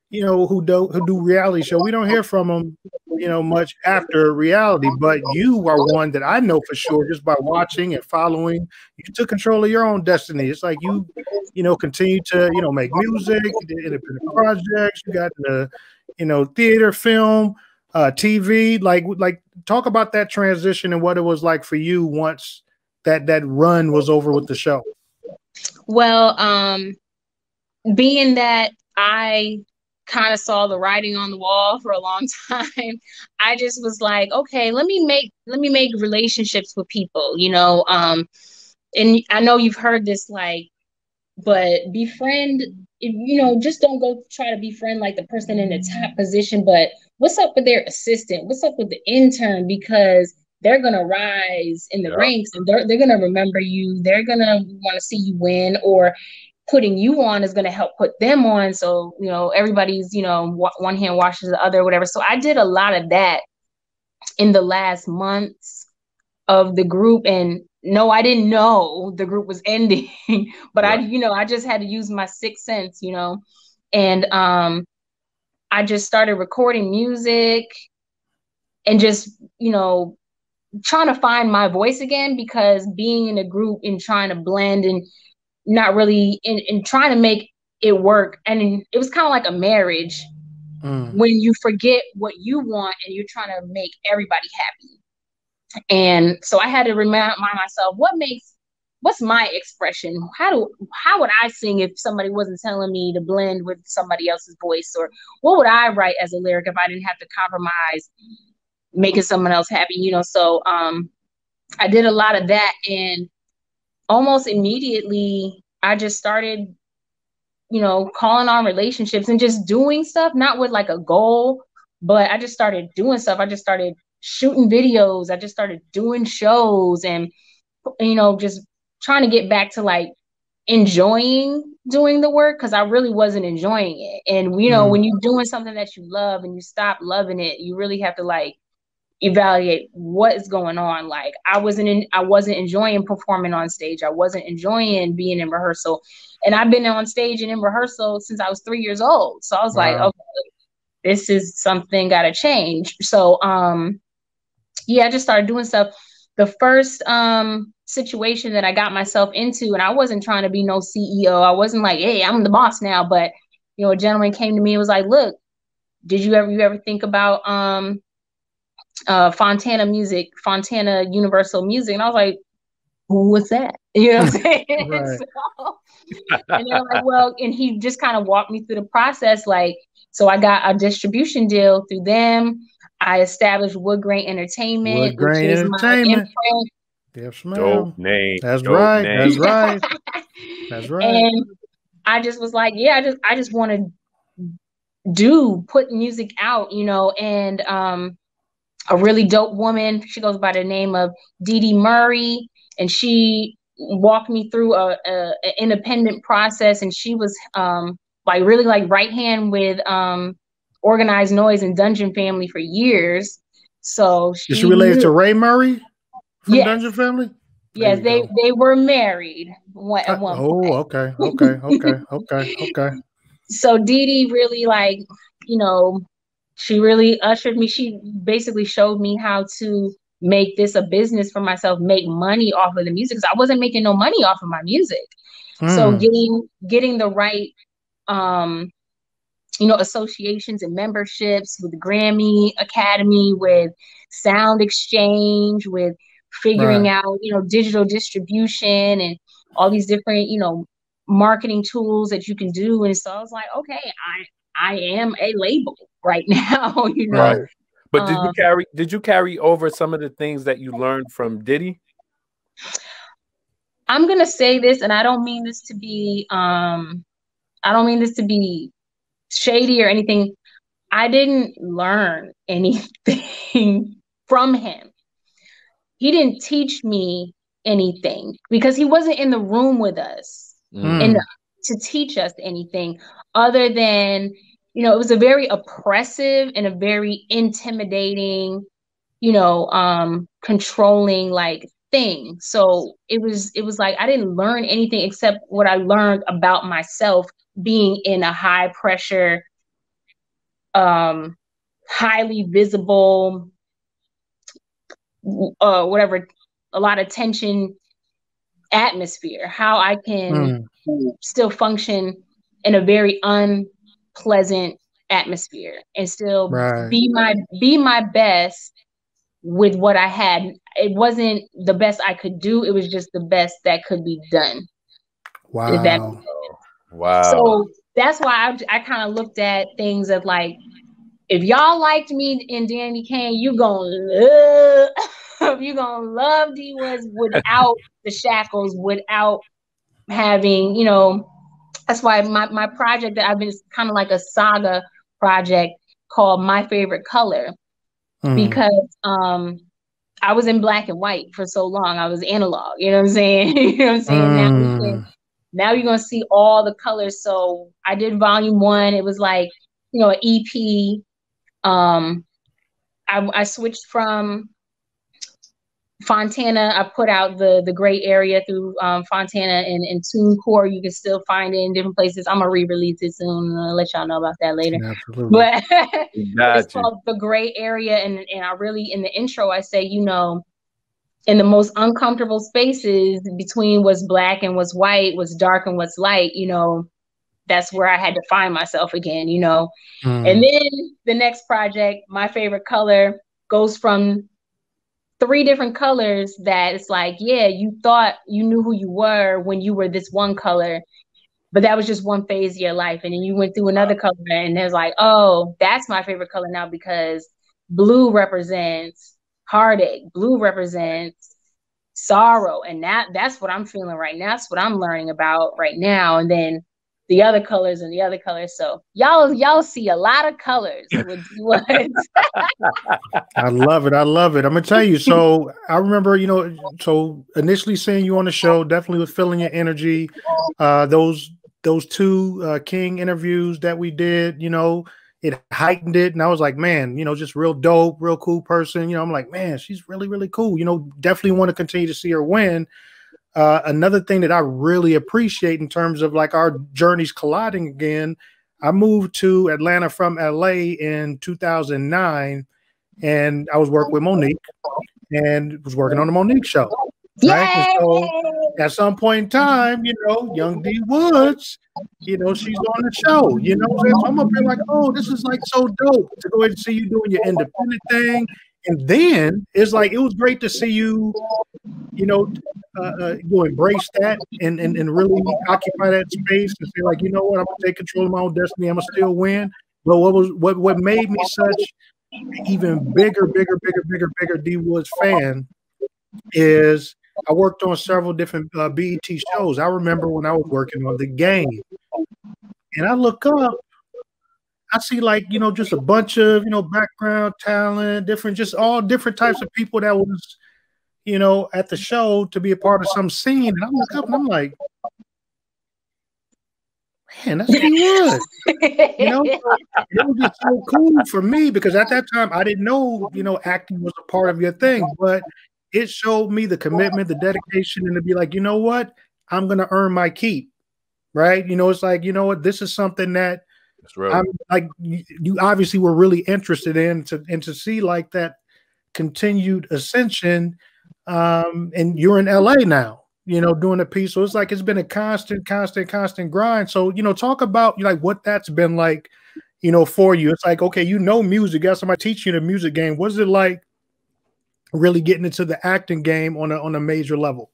you know, who do who do reality show. We don't hear from them, you know, much after reality. But you are one that I know for sure just by watching and following. You took control of your own destiny. It's like you, you know, continue to you know make music, did independent projects. You got the, you know, theater, film, uh, TV. Like like talk about that transition and what it was like for you once that that run was over with the show. Well, um, being that I kind of saw the writing on the wall for a long <laughs> time. I just was like okay let me make let me make relationships with people you know um and i know you've heard this like but befriend you know just don't go try to befriend like the person in the top position but what's up with their assistant? What's up with the intern? Because they're gonna rise in the yeah. ranks and they're, they're gonna remember you. They're gonna want to see you win or putting you on is going to help put them on. So, you know, everybody's, you know, one hand washes the other, whatever. So I did a lot of that in the last months of the group. And no, I didn't know the group was <laughs> ending, but I, you know, I just had to use my sixth sense, you know, and um, I just started recording music and just, you know, trying to find my voice again because being in a group and trying to blend and not really in, in trying to make it work and it was kind of like a marriage mm. when you forget what you want and you're trying to make everybody happy and so i had to remind myself what makes what's my expression how do how would i sing if somebody wasn't telling me to blend with somebody else's voice or what would i write as a lyric if i didn't have to compromise making someone else happy, you know. So um I did a lot of that and almost immediately I just started, you know, calling on relationships and just doing stuff, not with like a goal, but I just started doing stuff. I just started shooting videos. I just started doing shows and you know, just trying to get back to like enjoying doing the work because I really wasn't enjoying it. And you know, mm. when you're doing something that you love and you stop loving it, you really have to like evaluate what is going on. Like i wasn't in i wasn't enjoying performing on stage. I wasn't enjoying being in rehearsal. And i've been on stage and in rehearsal since i was three years old. So i was wow. like okay this is something gotta change. So um yeah i just started doing stuff. The first um situation that i got myself into and i wasn't trying to be no ceo i wasn't like hey i'm the boss now. But you know a gentleman came to me and was like look did you ever you ever think about um uh, Fontana Music, Fontana Universal Music, and I was like, "Who was that?" <laughs> You know what I'm saying? <laughs> right. so, and they're like, "Well," and he just kind of walked me through the process. Like, so I got a distribution deal through them. I established Wood Grain Entertainment, Wood Grain Entertainment. Yes, ma'am. Dope name. That's Dope right. Name. That's right. <laughs> That's right. And I just was like, yeah, I just I just want to do put music out, you know, and um a really dope woman. She goes by the name of Dee Dee Murray, and she walked me through a, a, a independent process. And she was um, like really like right hand with um, Organized Noize and Dungeon Family for years. So she, Is she related to Ray Murray from yes. Dungeon Family? yes, they go. they were married one, at one Oh, point. okay, okay, okay, okay, okay. <laughs> So Dee Dee really like, you know, she really ushered me she basically showed me how to make this a business for myself make money off of the music because i wasn't making no money off of my music mm. so hmm. getting getting the right um you know associations and memberships with grammy academy with sound exchange with figuring right. out you know digital distribution and all these different you know marketing tools that you can do and so i was like okay i am a label right <laughs> now, you know. Right. But did um, you carry did you carry over some of the things that you learned from Diddy? I'm gonna say this, and I don't mean this to be um I don't mean this to be shady or anything. I didn't learn <laughs> anything from him. He didn't teach me anything because he wasn't in the room with us mm. to teach us anything other than you know, it was a very oppressive and a very intimidating, you know, um, controlling like thing. So it was it was like I didn't learn anything except what I learned about myself being in a high pressure, um, highly visible, uh, whatever, a lot of tension atmosphere. How I can mm. still function in a very un pleasant atmosphere and still right. be my be my best with what I had. It wasn't the best I could do. It was just the best that could be done. Wow. That, wow. So that's why I, I kind of looked at things of like, if y'all liked me in Danity Kane, you gonna love, <laughs> you gonna love D Woods without the shackles, without having, you know, that's why my, my project that I've been kind of like a saga project called My Favorite Color mm. because um I was in black and white for so long. I was analog, you know what I'm saying? <laughs> you know what I'm saying? Mm. Now, can, now you're gonna see all the colors. So I did volume one. It was like, you know, an EP. Um I, I switched from Fontana, I put out the the gray area through um, Fontana and, and TuneCore. You can still find it in different places. I'm gonna re-release it soon. I'll let y'all know about that later. Absolutely. But <laughs> it's called the gray area, and and I really in the intro I say, you know, in the most uncomfortable spaces between what's black and what's white, what's dark and what's light, you know, that's where I had to find myself again, you know. Mm. And then the next project, my favorite color goes from three different colors that it's like, yeah, you thought you knew who you were when you were this one color, but that was just one phase of your life. And then you went through another color and it's like, oh, that's my favorite color now because blue represents heartache, blue represents sorrow. And that that's what I'm feeling right now. That's what I'm learning about right now. And then the other colors and the other colors. So y'all y'all see a lot of colors with <laughs> I love it. I love it. I'm gonna tell you. So <laughs> I remember, you know, so initially seeing you on the show, definitely was feeling your energy. Uh, those those two uh, King interviews that we did, you know, it heightened it, and I was like, man, you know, just real dope, real cool person. You know, I'm like, man, she's really really cool. You know, definitely want to continue to see her win. Uh, another thing that I really appreciate in terms of like our journeys colliding again, I moved to Atlanta from LA in 2009 and I was working with Mo'Nique and was working on the Mo'Nique show. Right? So at some point in time, you know, young D Woods, you know, she's on the show. You know, so I'm up here like, oh, this is like so dope to go ahead and see you doing your independent thing. And then it's like it was great to see you, you know, uh, uh, you embrace that and, and and really occupy that space and say like, you know what, I'm gonna take control of my own destiny. I'm gonna still win. But what was what what made me such even bigger, bigger, bigger, bigger, bigger D Woods fan is I worked on several different uh, BET shows. I remember when I was working on the game, and I look up I see like you know just a bunch of you know background talent, different just all different types of people that was you know at the show to be a part of some scene. And I look up and I'm like, man, that's was. you know, <laughs> it was just so cool for me because at that time I didn't know you know acting was a part of your thing, but it showed me the commitment, the dedication, and to be like, you know what, I'm gonna earn my keep. Right? You know, it's like you know what, this is something that I'm like you obviously were really interested in to and to see like that continued ascension. Um, and you're in LA now, you know, doing a piece. So it's like it's been a constant, constant, constant grind. So, you know, talk about like what that's been like, you know, for you. It's like, okay, you know music, got somebody teaching you the music game. What's it like really getting into the acting game on a on a major level?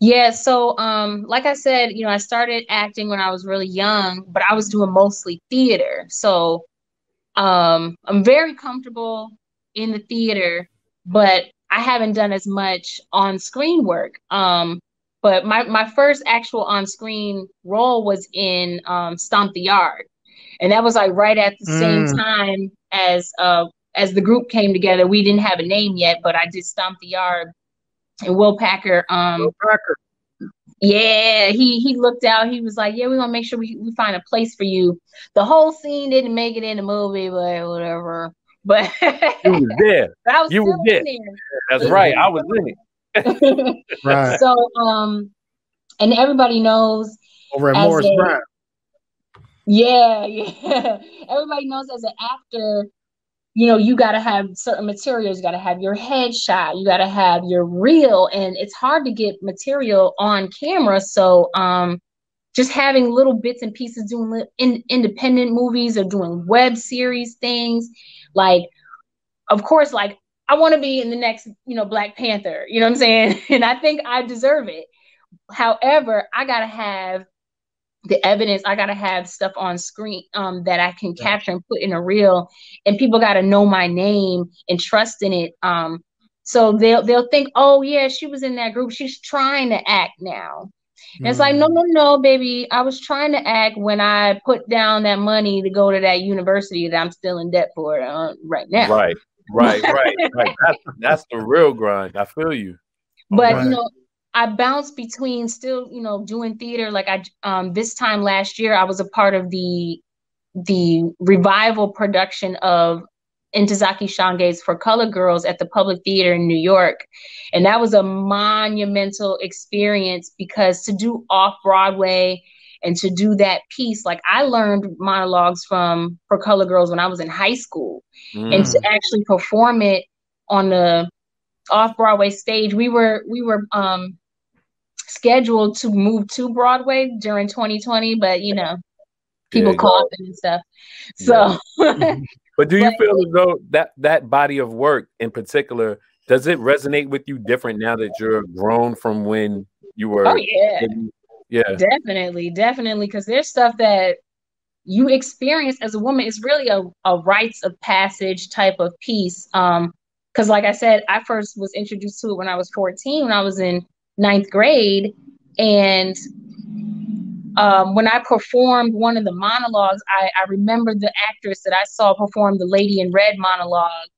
Yeah, so um, like I said, you know, I started acting when I was really young, but I was doing mostly theater. So um, I'm very comfortable in the theater, but I haven't done as much on screen work. Um, but my, my first actual on screen role was in um, Stomp the Yard. And that was like right at the mm. same time as uh, as the group came together. We didn't have a name yet, but I did Stomp the Yard Will Packer, um, Will Packer. Yeah, he he looked out. He was like, "Yeah, we're gonna make sure we, we find a place for you." The whole scene didn't make it in the movie, but whatever. But <laughs> you was there. I was you were there. there. That's right. I was in it. <laughs> right. So, um, and everybody knows over at Morris a, Brown. Yeah, <laughs> yeah. Everybody knows as an actor, you know, you got to have certain materials. You got to have your headshot. You got to have your reel, and it's hard to get material on camera. So, um, just having little bits and pieces, doing in, independent movies or doing web series things, like, of course, like I want to be in the next, you know, Black Panther. You know what I'm saying? <laughs> And I think I deserve it. However, I gotta have the evidence i got to have stuff on screen um, that i can capture and put in a reel and people got to know my name and trust in it um, so they'll they'll think oh yeah she was in that group. She's trying to act now. And it's like no hmm. no no baby. I was trying to act when i put down that money to go to that university that i'm still in debt for uh, right now. Right. Right right right. That's, that's the real grind. I feel you. But right. you know I bounced between still, you know, doing theater. Like I, um, this time last year, I was a part of the the revival production of Ntozake Shange's For Color Girls at the Public Theater in New York. And that was a monumental experience because to do off Broadway and to do that piece, like I learned monologues from For Color Girls when I was in high school. Mm. And to actually perform it on the off Broadway stage. We were we were um scheduled to move to Broadway during 2020, but you know, people yeah, coughing and stuff. So, yeah. <laughs> but do you but, feel as though that that body of work in particular does it resonate with you different now that you're grown from when you were? Oh yeah, yeah, definitely, definitely, because there's stuff that you experience as a woman. is really a, a rites of passage type of piece. Um, because like I said, I first was introduced to it when I was 14, when I was in ninth grade, and um, when I performed one of the monologues, I, I remember the actress that I saw perform the Lady in Red monologue,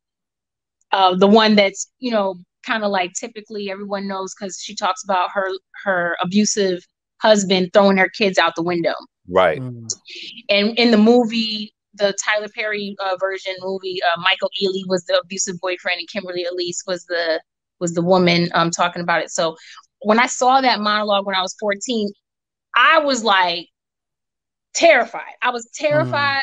uh, the one that's you know kind of like typically everyone knows because she talks about her her abusive husband throwing her kids out the window. Right. Mm. And in the movie, the Tyler Perry uh, version movie, uh, Michael Ealy was the abusive boyfriend, and Kimberly Elise was the was the woman um, talking about it. So when I saw that monologue when I was 14, I was like terrified. I was terrified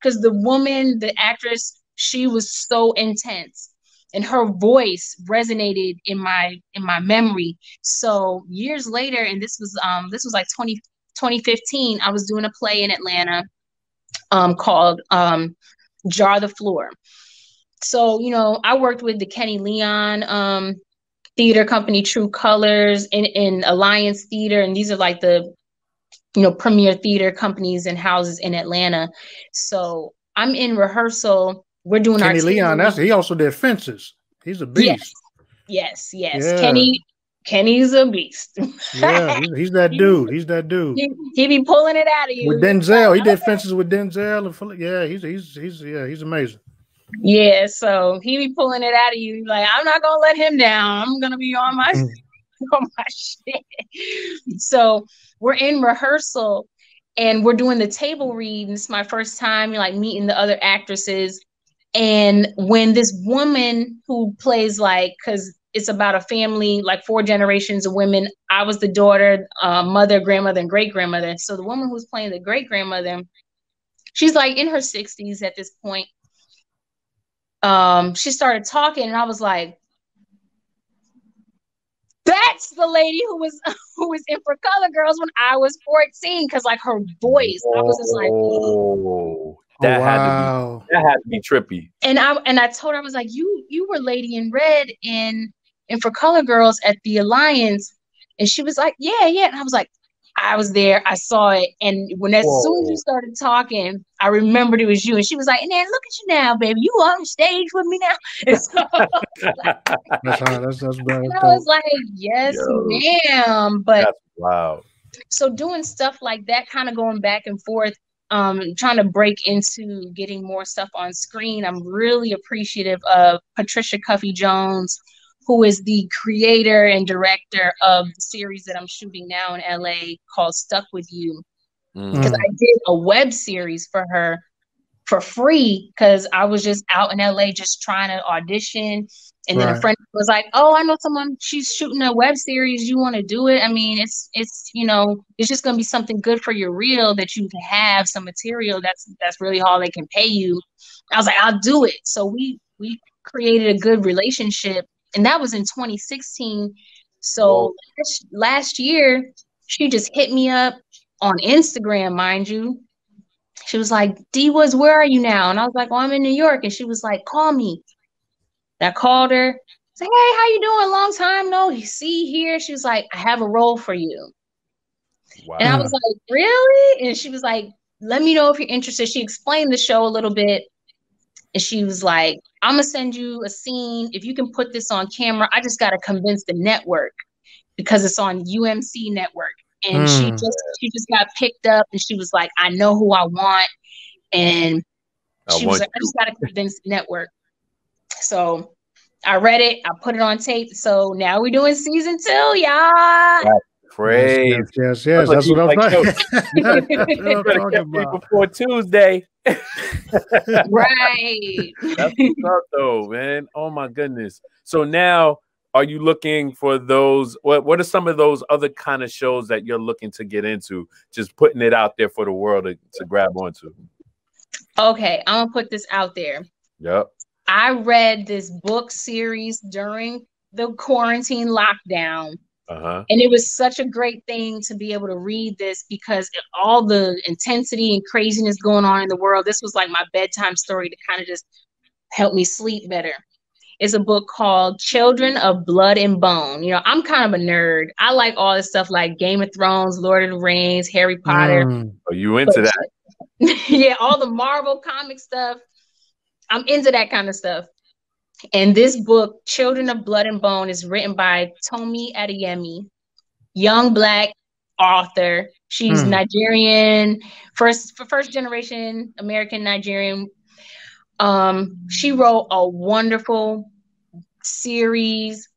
because mm. the woman, the actress, she was so intense and her voice resonated in my in my memory so years later and this was um this was like 20 2015 i was doing a play in atlanta um called um jar the floor so you know i worked with the kenny leon um theater company true colors in, in alliance theater and these are like the you know premier theater companies and houses in atlanta so i'm in rehearsal we're doing Kenny our Leon. That's he also did fences. He's a beast. Yes, yes, yes. Yeah. Kenny. Kenny's a beast. yeah, he's, he's, that <laughs> dude. He's that dude. He, he, be pulling it out of you. With Denzel, he did <laughs> fences with Denzel. And yeah, he's he's he's yeah, he's amazing. Yeah, so he be pulling it out of you. Like, I'm not gonna let him down. I'm gonna be on my mm. <laughs> on my shit. So we're in rehearsal and we're doing the table read. And it's my first time like meeting the other actresses. And when this woman who plays like, because it's about a family, like four generations of women. I was the daughter, uh, mother, grandmother, and great grandmother. So the woman who's playing the great grandmother, she's like in her 60s at this point. Um, she started talking, and I was like, that's the lady who was <laughs> who was in for color girls when I was 14 because like her voice I was just like oh. That wow. had to be that had to be trippy. And I and I told her I was like, you you were Lady in Red in in for Color Girls at the Alliance, and she was like, yeah, yeah. And I was like, I was there, I saw it, and when as Whoa. soon as you started talking, I remembered it was you, and she was like, and then look at you now, baby, you on stage with me now. <laughs> And so, <laughs> that's how that's that's bad. I was like, yes, Yo, ma'am. But wow. So doing stuff like that, kind of going back and forth, um, trying to break into getting more stuff on screen. I'm really appreciative of Patricia Cuffie-Jones, who is the creator and director of the series that I'm shooting now in LA called Stuck with You. Mm. Because. I did a web series for her for free because I was just out in LA just trying to audition. And then right. a friend was like, "Oh, I know someone. She's shooting a web series. You want to do it? I mean, it's it's you know, it's just gonna be something good for your reel that you can have some material. That's that's really all they can pay you." I was like, "I'll do it." So we we created a good relationship, and that was in 2016. So last, last year, she just hit me up on Instagram, mind you, she was like, D Woods, where are you now? And I was like, well, I'm in New York. And she was like, call me. And I called her. Say, hey, how you doing? Long time no see here. She was like, I have a role for you. Wow. And I was like, really? And she was like, let me know if you're interested. She explained the show a little bit. And she was like, I'm gonna send you a scene. If you can put this on camera, I just gotta convince the network because it's on UMC network and mm. she just she just got picked up and she was like, I know who I want. And she I was like, I just gotta convince the network. So I read it, I put it on tape. So now we're doing season two, y'all. Great. Yes, yes, yes. That's, what I'm like, talking <laughs> <laughs> about. Before Tuesday. <laughs> right. That's what's up, though, man. Oh my goodness. So now are you looking for those what what are some of those other kind of shows that you're looking to get into just putting it out there for the world to, to grab onto okay i'm gonna put this out there yep i read this book series during the quarantine lockdown. Uh-huh. And it was such a great thing to be able to read this because all the intensity and craziness going on in the world, this was like my bedtime story to kind of just help me sleep better. It's a book called Children of Blood and Bone. You know, I'm kind of a nerd. I like all this stuff like Game of Thrones, Lord of the Rings, Harry Potter. Mm. Are you into But- that? <laughs> yeah, all the Marvel comic stuff. I'm into that kind of stuff. And this book, Children of Blood and Bone, is written by Tomi Adeyemi, young black author. She's Hmm. Nigerian, first for first generation American Nigerian. Um, she wrote a wonderful series.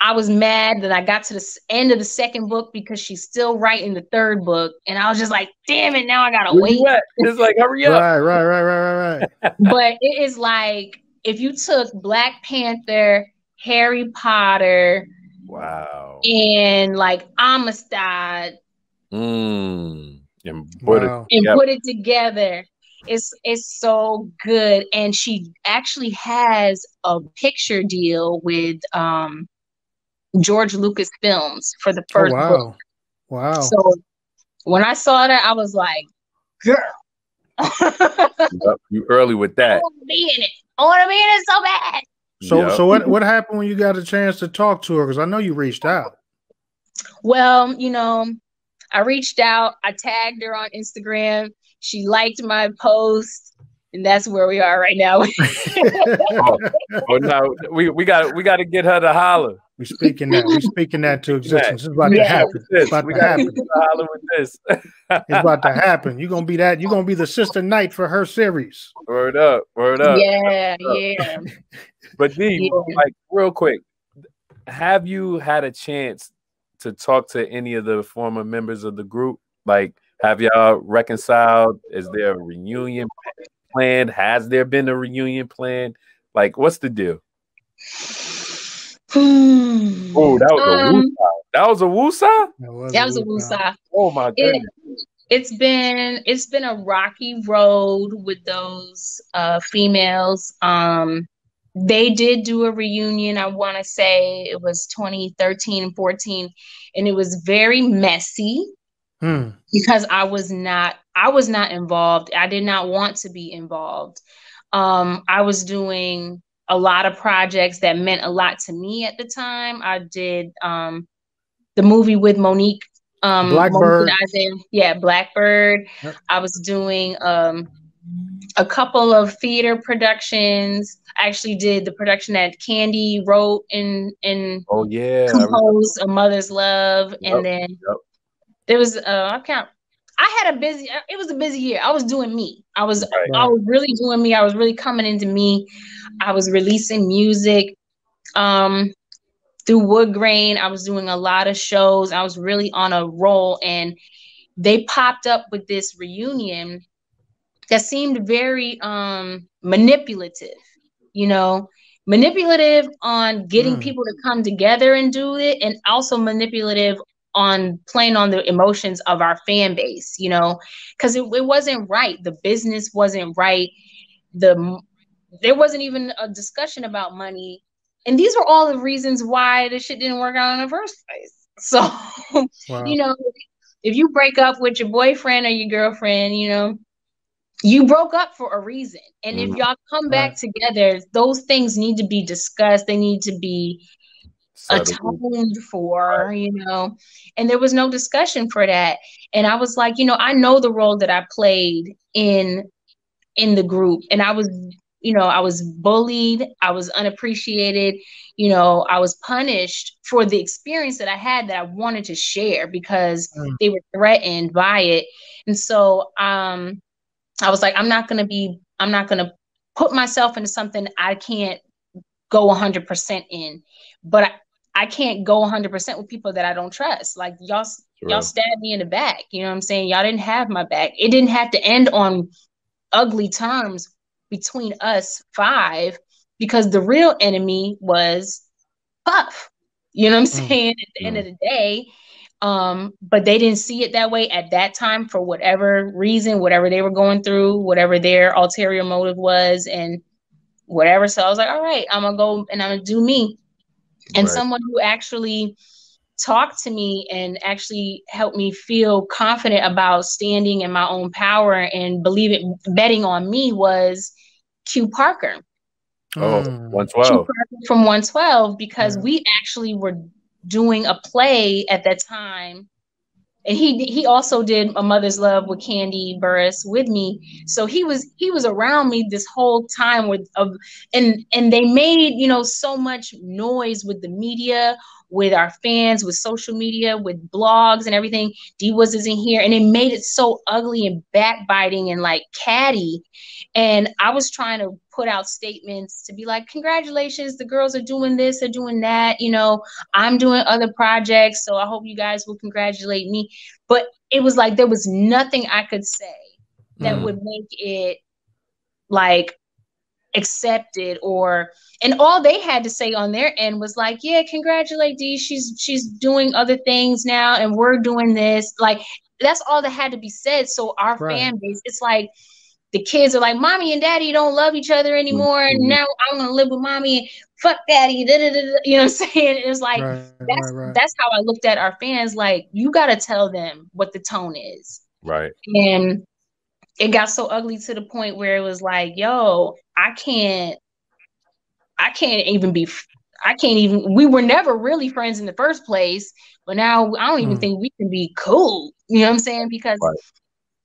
I was mad that I got to the end of the second book because she's still writing the third book, and I was just like, "Damn it! Now I gotta Where wait." It's like hurry up. Right, right, right, right, right, right. <laughs> but it is like if you took Black Panther, Harry Potter, Wow. and like Amistad Mm. And put Wow. it and together. put it together, it's it's so good. And she actually has a picture deal with um George Lucas Films for the Oh, first book. wow. Wow. So when I saw that, I was like, girl. <laughs> Yep, You early with that. Want to be in it. I want to be in it so bad. So Yep. so what what happened when you got a chance to talk to her? Because I know you reached out. Well, you know, I reached out, I tagged her on Instagram. She liked my post, and that's where we are right now. <laughs> Oh, oh no, we we got we got to get her to holler. We speaking that. We speaking that to existence. It's about to happen. With It's about We to happen. to holler with this. It's about to happen. You're gonna be that. You're gonna be the sister knight for her series. word up, word up. yeah, yeah. But D, Yeah. like real quick, have you had a chance to talk to any of the former members of the group? Like, have y'all reconciled? Is there a reunion planned? Has there been a reunion planned? Like, what's the deal? Hmm. Oh, that was a Um, woosah. That was a woosah. that was a woosah. woosah. Oh my It, it's been it's been a rocky road with those uh females. Um they did do a reunion, I want to say it was 2013 and 14, and it was very messy. Hmm. because I was not I was not involved. I did not want to be involved. Um, I was doing a lot of projects that meant a lot to me at the time. I did um, the movie with Mo'Nique. Um, Blackbird. Mo'Nique Isaiah. Yeah, Blackbird. Yep. I was doing um, a couple of theater productions. I actually did the production that Kandi wrote and and Oh yeah. Composed A Mother's Love, Yep, and then yep. there was uh, I count. I had a busy. It was a busy year. I was doing me. I was Right. I was really doing me. I was really coming into me. I was releasing music um through Wood Grain. I was doing a lot of shows. I was really on a roll and they popped up with this reunion that seemed very um manipulative, you know, manipulative on getting Mm. people to come together and do it and also manipulative on playing on the emotions of our fan base, you know, because it, it wasn't right. The business wasn't right. The there wasn't even a discussion about money. And these were all the reasons why the shit didn't work out in the first place. <laughs> So, Wow. you know, if you break up with your boyfriend or your girlfriend, you know, you broke up for a reason. And if Mm. y'all come back together, those things need to be discussed. They need to be. Atoned for, you know, and there was no discussion for that. And I was like, you know, I know the role that I played in in the group, and I was, you know, I was bullied, I was unappreciated, you know, I was punished for the experience that I had that I wanted to share because Mm. they were threatened by it. And so um I was like, I'm not gonna be, I'm not gonna put myself into something I can't go 100% in. But I, can't go 100% with people that I don't trust. Like y'all, True. y'all stabbed me in the back. You know what I'm saying? Y'all didn't have my back. It didn't have to end on ugly terms between us five because the real enemy was Puff. You know what I'm Mm. saying? At the end of the day. Um, but they didn't see it that way at that time for whatever reason, whatever they were going through, whatever their ulterior motive was, and whatever. So I was like, all right, I'm gonna go and I'm gonna do me. And right. someone who actually talked to me and actually helped me feel confident about standing in my own power and believe it betting on me was Q Parker. Oh, mm. 112. From 112 because yeah. we actually were doing a play at that time and he he also did a mother's love with Kandi Burruss with me. So he was he was around me this whole time with of and and they made you know so much noise with the media with our fans, with social media, with blogs and everything. D was in here, and it made it so ugly and backbiting and like catty. And I was trying to put out statements to be like, congratulations, the girls are doing this, they're doing that. You know, I'm doing other projects, so I hope you guys will congratulate me. But it was like there was nothing I could say that mm. would make it like accepted or and all they had to say on their end was like yeah congratulate dee. She's she's doing other things now and we're doing this. Like that's all that had to be said. So our right. fan base it's like the kids are like mommy and daddy don't love each other anymore. Mm-hmm. and now i'm gonna live with mommy. And fuck daddy. Da, da, da, you know what i'm saying? It's like right, that's right, that's how i looked at our fans. Like you got to tell them what the tone is. Right. And it got so ugly to the point where it was like, yo, I can't, I can't even be, I can't even, we were never really friends in the first place, but now I don't even mm. think we can be cool. You know what I'm saying? Because right.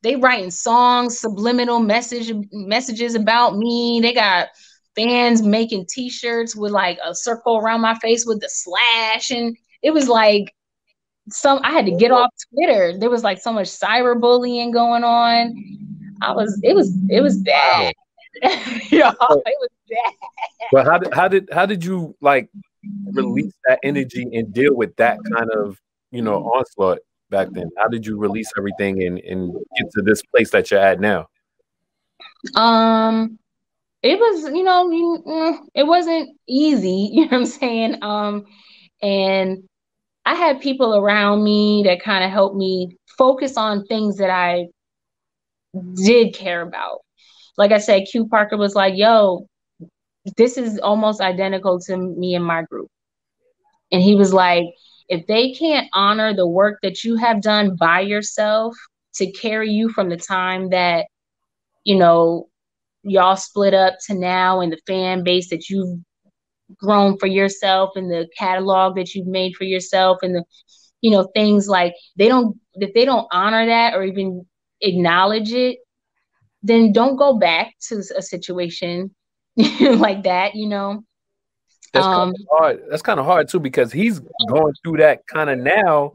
they writing songs, subliminal message messages about me. They got fans making t-shirts with like a circle around my face with the slash. And it was like, some I had to get off Twitter. There was like so much cyberbullying going on I was it was it was bad. <laughs> Yo, <laughs> it was bad. But how did how did how did you like release that energy and deal with that kind of you know onslaught back then? How did you release everything and, and get to this place that you're at now? Um it was, you know, mm, it wasn't easy, <laughs> you know what I'm saying? Um and I had people around me that kind of helped me focus on things that I did care about. Like I said, Q Parker was like, yo, this is almost identical to me and my group. And he was like, if they can't honor the work that you have done by yourself to carry you from the time that, you know, y'all split up to now and the fan base that you've grown for yourself and the catalog that you've made for yourself and the, you know, things like they don't, if they don't honor that or even acknowledge it, then don't go back to a situation <laughs> like that, you know. That's um, kind of hard. That's kind of hard too because he's going through that kind of now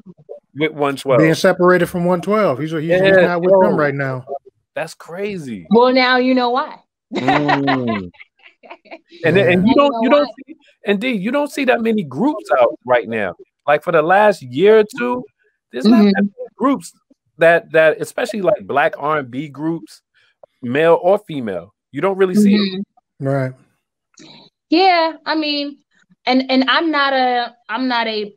with 112. Being separated from 112. He's, he's, yeah, he's not with them right now. That's crazy. Well, now you know why. mm. <laughs> and and you don't you don't see, indeed you don't see that many groups out right now. Like for the last year or two, there's mm-hmm. not that many groups that that especially like black R and B groups, male or female. You don't really see mm-hmm. it. Right. Yeah, I mean, and and I'm not a I'm not a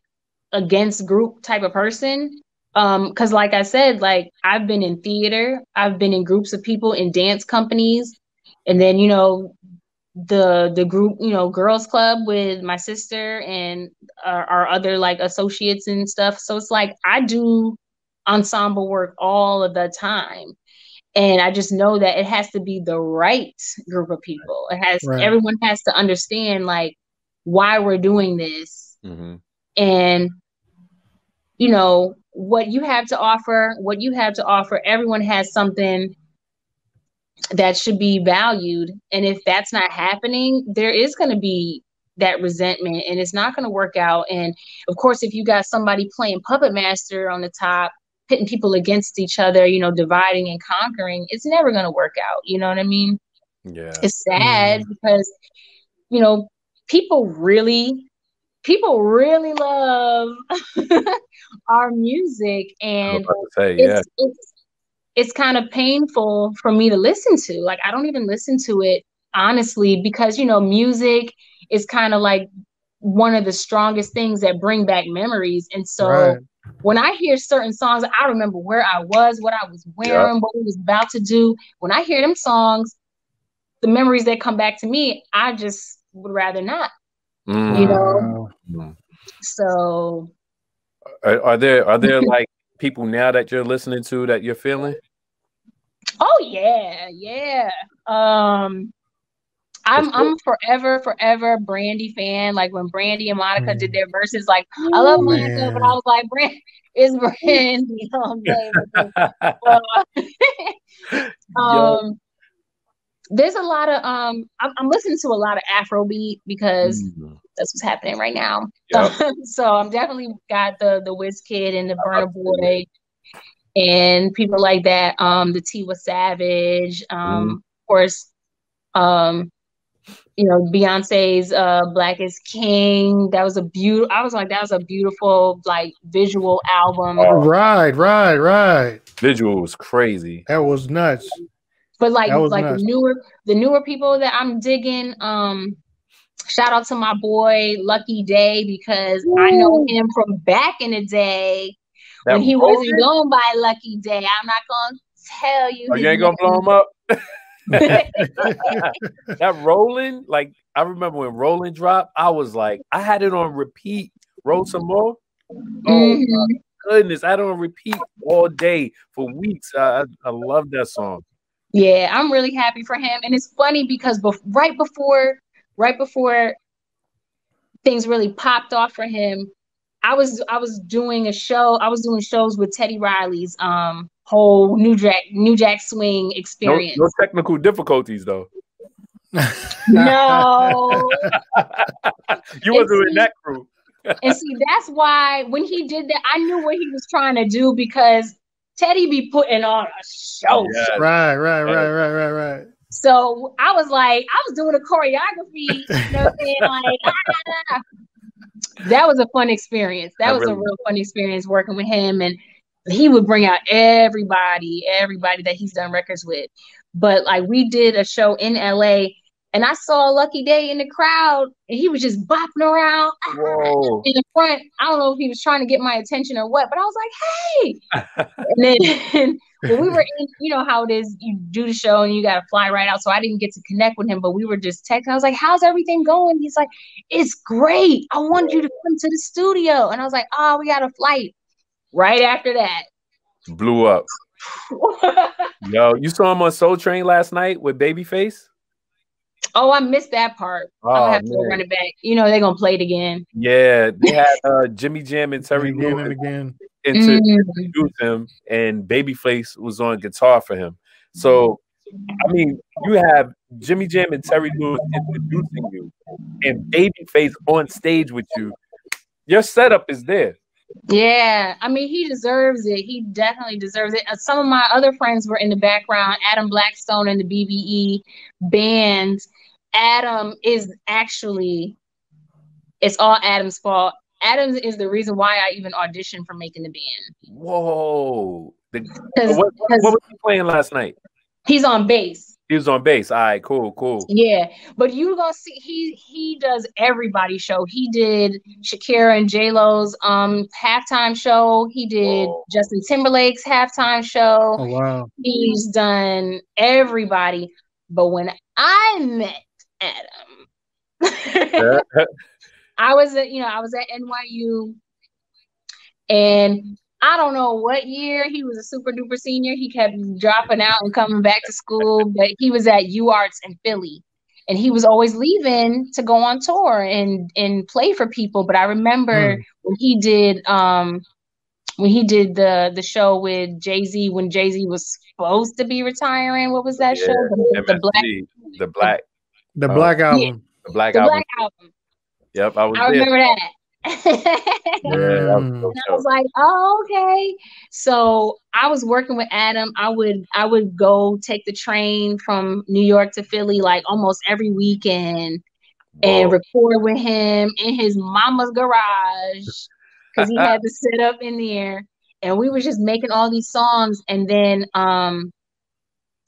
against group type of person. Um, because like I said, like I've been in theater, I've been in groups of people in dance companies, and then you know the the group you know girls club with my sister and our, our other like associates and stuff so it's like i do ensemble work all of the time. And I just know that it has to be the right group of people. It has right. everyone has to understand like why we're doing this. Mm-hmm. And you know, what you have to offer, what you have to offer, everyone has something that should be valued. And if that's not happening, there is going to be that resentment and it's not going to work out. And of course, if you got somebody playing puppet master on the top, pitting people against each other, you know, dividing and conquering, it's never going to work out. You know what I mean? Yeah. It's sad mm. because, you know, people really, people really love <laughs> our music. And say, it's, yeah. it's, it's kind of painful for me to listen to. Like, I don't even listen to it honestly because, you know, music is kind of like one of the strongest things that bring back memories. And so, right when I hear certain songs, I remember where I was, what I was wearing, yep. what we was about to do. When I hear them songs, the memories that come back to me, I just would rather not. Mm. You know, mm. so are, are there are there <laughs> like people now that you're listening to that you're feeling? Oh yeah, yeah. Um I'm I'm forever, forever Brandy fan. Like when Brandy and Monica mm. did their verses, like I love Monica, man. but I was like, Brandy <laughs> is <laughs> Brandy. <laughs> um, there's a lot of um, I'm, I'm, listening to a lot of Afrobeat because mm. that's what's happening right now. Yep. so I'm definitely got the the Wizkid and the Burna Boy and people like that. Um, the Tiwa Savage, um, mm. of course, um, you know, Beyonce's uh Black is King. That was a beautiful I was like, that was a beautiful, like visual album. Oh, right, right, right. Visual was crazy. That was nuts. But like like nuts. the newer the newer people that I'm digging, um, shout out to my boy Lucky Daye because Ooh. I know him from back in the day that when he wasn't going by Lucky Daye. I'm not gonna tell you. Oh, you ain't gonna blow him up. <laughs> <laughs> that rolling, like I remember when rolling dropped, I was like, I had it on repeat. Roll some more. Oh mm-hmm. my goodness, I don't repeat all day for weeks. I, I love that song. Yeah, I'm really happy for him, and it's funny because bef- right before, right before things really popped off for him, I was I was doing a show. I was doing shows with Teddy Riley's um whole New Jack New Jack Swing experience. No, no technical difficulties though. no. <laughs> you wasn't in that crew. and see, that's why when he did that, I knew what he was trying to do because Teddy be putting on a show. Yes. Right, right, right, right, right, right. So I was like, I was doing a choreography, you know what I'm saying? Like, ah, ah, ah. that was a fun experience. That was really a real fun experience working with him. And he would bring out everybody, everybody that he's done records with. But like we did a show in LA and I saw a Lucky Daye in the crowd and he was just bopping around ah, Whoa. in the front. I don't know if he was trying to get my attention or what, but I was like, hey. and then <laughs> when we were in, you know how it is, you do the show and you got to fly right out. So I didn't get to connect with him, but we were just texting. I was like, how's everything going? He's like, it's great. I want you to come to the studio. And I was like, oh, we got a flight right after that. Blew up. <laughs> Yo, you saw him on Soul Train last night with Babyface? Oh, I missed that part. Oh, I'm gonna have man. to run it back. You know they're gonna play it again. Yeah, they had uh, Jimmy Jam and Terry Lewis again to mm. him, and Babyface was on guitar for him. So, I mean, you have Jimmy Jam and Terry Lewis introducing you, and Babyface on stage with you. Your setup is there. Yeah, I mean, he deserves it. He definitely deserves it. Uh, some of my other friends were in the background. Adam Blackstone and the BBE band. Adam is actually, it's all Adam's fault. Adam is the reason why I even auditioned for making the band. Whoa! The, what, what was he playing last night? He's on bass. He was on bass. All right, cool, cool. Yeah, but you gonna see he he does everybody show. He did Shakira and J Lo's um halftime show. He did Whoa. Justin Timberlake's halftime show. Oh wow! He's done everybody. But when I met Adam, <laughs> I was at you know I was at NYU, and I don't know what year he was a super duper senior. He kept dropping out and coming back to school, but he was at UArts in Philly. And he was always leaving to go on tour and and play for people. But I remember mm. when he did um when he did the the show with Jay Z when Jay Z was supposed to be retiring. What was that yeah, show? The, the, black the black the black album. Yeah, the black the album. Black album. Yep, I was. I remember that <laughs> yeah, and I was like, oh, okay. So I was working with Adam. I would I would go take the train from New York to Philly like almost every weekend Whoa. and record with him in his mama's garage because he had <laughs> to sit up in there. And we were just making all these songs. And then um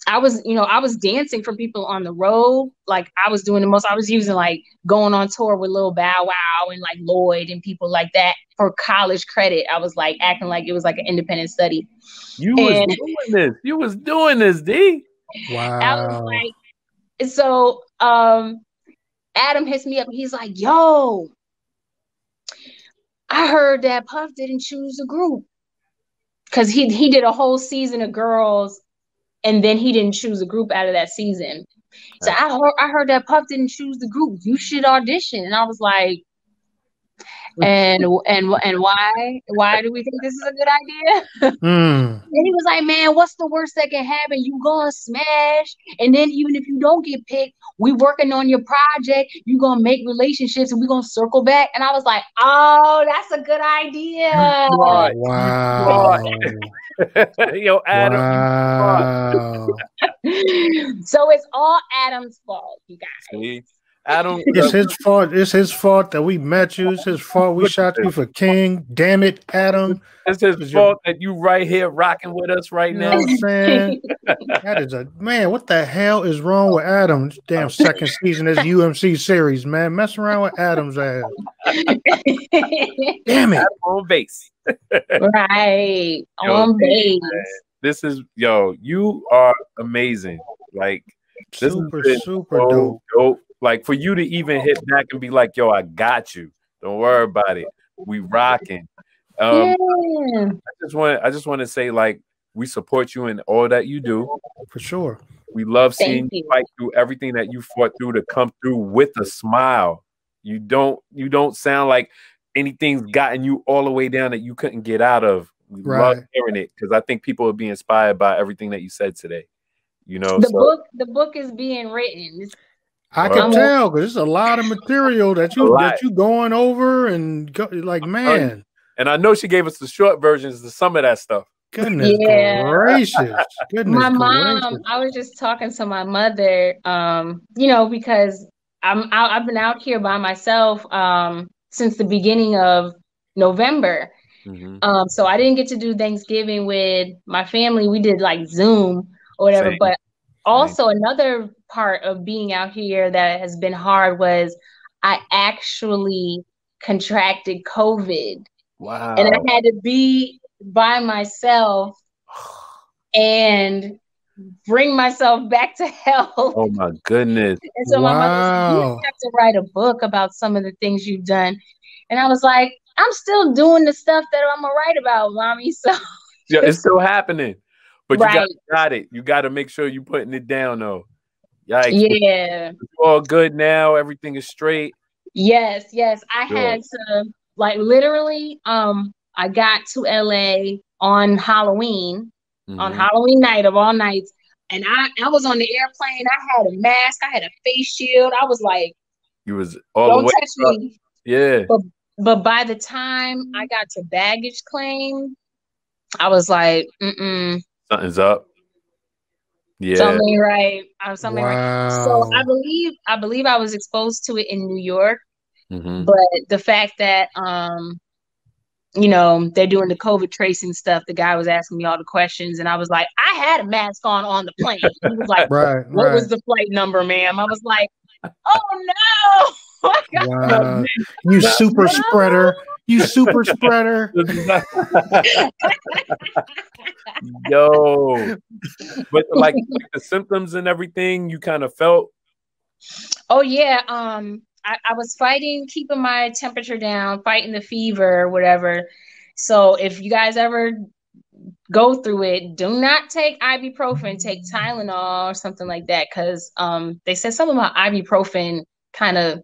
I was, you know, I was dancing for people on the road. Like I was doing the most. I was using like going on tour with Lil Bow Wow and like Lloyd and people like that for college credit. I was like acting like it was like an independent study. You and, was doing this. You was doing this, D. Wow. I was like, so um, Adam hits me up. And he's like, "Yo, I heard that Puff didn't choose a group because he he did a whole season of girls, and then he didn't choose a group out of that season. So I heard I heard that Puff didn't choose the group. You should audition." And I was like, and and and why why do we think this is a good idea? <laughs> Mm. and he was like man what's the worst that can happen? You gonna smash. And then even if you don't get picked we working on your project. You gonna make relationships and we gonna circle back. And i was like oh that's a good idea. <laughs> Wow <laughs> <laughs> yo adam wow. <laughs> so it's all adam's fault you guys See? Adam. It's uh, his fault. It's his fault that we met you. It's his fault we shot you for King. Damn it, Adam. It's his it's fault your... that you right here rocking with us right now. You know I'm saying? that is a man. What the hell is wrong with Adam? Damn second season of this UMC series, man. Mess around with Adam's ass. Damn it. Adam on bass. right. Yo, on bass. Man. This is yo, you are amazing. Like this super, super dope. dope like for you to even hit back and be like, "Yo, I got you. Don't worry about it. We rocking." Um, yeah. I just want I just want to say like we support you in all that you do. For sure. We love seeing you. you fight through everything that you fought through to come through with a smile. You don't you don't sound like anything's gotten you all the way down that you couldn't get out of. We right. love hearing it because I think people will be inspired by everything that you said today. You know, the so. book the book is being written. It's I can tell because there's a lot of material that <laughs> you that you going over and go, like man. And I know she gave us the short versions of some of that stuff. Goodness <laughs> yeah. gracious. Goodness my mom, gracious. I was just talking to my mother, um, you know, because I'm out, I've been out here by myself um since the beginning of November. Mm-hmm. Um, so I didn't get to do Thanksgiving with my family. We did like Zoom or whatever, Same. but also another part of being out here that has been hard was I actually contracted COVID. Wow. And I had to be by myself <sighs> and bring myself back to health. Oh my goodness. <laughs> And so wow. my mother said, You have to write a book about some of the things you've done. And I was like, I'm still doing the stuff that I'm gonna write about, mommy. <laughs> So yeah, it's still happening. But right. you got, got it. You got to make sure you're putting it down, though. Yikes. Yeah. It's all good now. Everything is straight. Yes, yes. I good. had to like literally. Um, I got to LA on Halloween, mm-hmm. on Halloween night of all nights, and I I was on the airplane. I had a mask. I had a face shield. I was like, you was all don't the way touch up. me. Yeah. But but by the time I got to baggage claim, I was like, mm Something's up. Yeah. Something right. Um, something wow. right. So I believe I believe I was exposed to it in New York. Mm-hmm. But the fact that um you know, they're doing the COVID tracing stuff. The guy was asking me all the questions, and I was like, I had a mask on on the plane. He was like, <laughs> right, What right. was the flight number, ma'am? I was like, Oh no. <laughs> wow. You super spreader. You super spreader. <laughs> Yo. But like the symptoms and everything you kind of felt. Oh yeah. Um I, I was fighting, keeping my temperature down, fighting the fever, whatever. So if you guys ever go through it, do not take ibuprofen, take Tylenol or something like that. Cause um they said something about ibuprofen kind of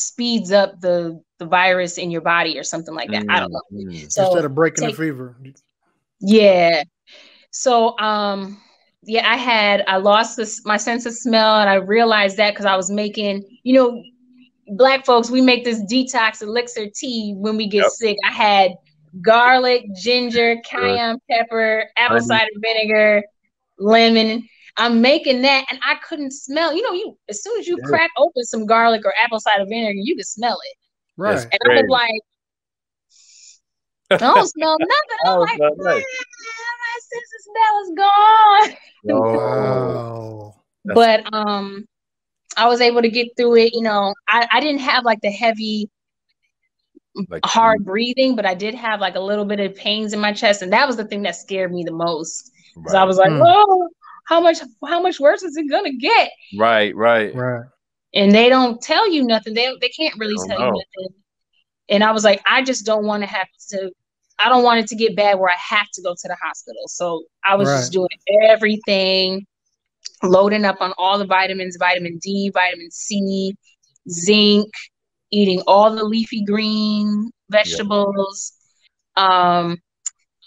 speeds up the the virus in your body or something like that. Mm-hmm. I don't know. Mm-hmm. So instead of breaking take, the fever. Yeah. So um yeah, I had I lost this my sense of smell and I realized that because I was making, you know, black folks, we make this detox elixir tea when we get yep. sick. I had garlic, ginger, cayenne pepper, apple cider vinegar, lemon. I'm making that and I couldn't smell. You know, you as soon as you yeah. crack open some garlic or apple cider vinegar, you can smell it. Right. and I was like, <laughs> I don't smell nothing. I'm like, man, my sense of smell is gone. Wow. but um I was able to get through it. You know, I, I didn't have like the heavy like hard breathing, but I did have like a little bit of pains in my chest, and that was the thing that scared me the most. Because right. I was like, mm. "Oh, how much? How much worse is it gonna get?" Right, right, right. and they don't tell you nothing. They they can't really tell know. you nothing. And I was like, I just don't want to have to. I don't want it to get bad where I have to go to the hospital. So I was right. just doing everything, loading up on all the vitamins, vitamin D, vitamin C, zinc, eating all the leafy green vegetables. Yep. Um,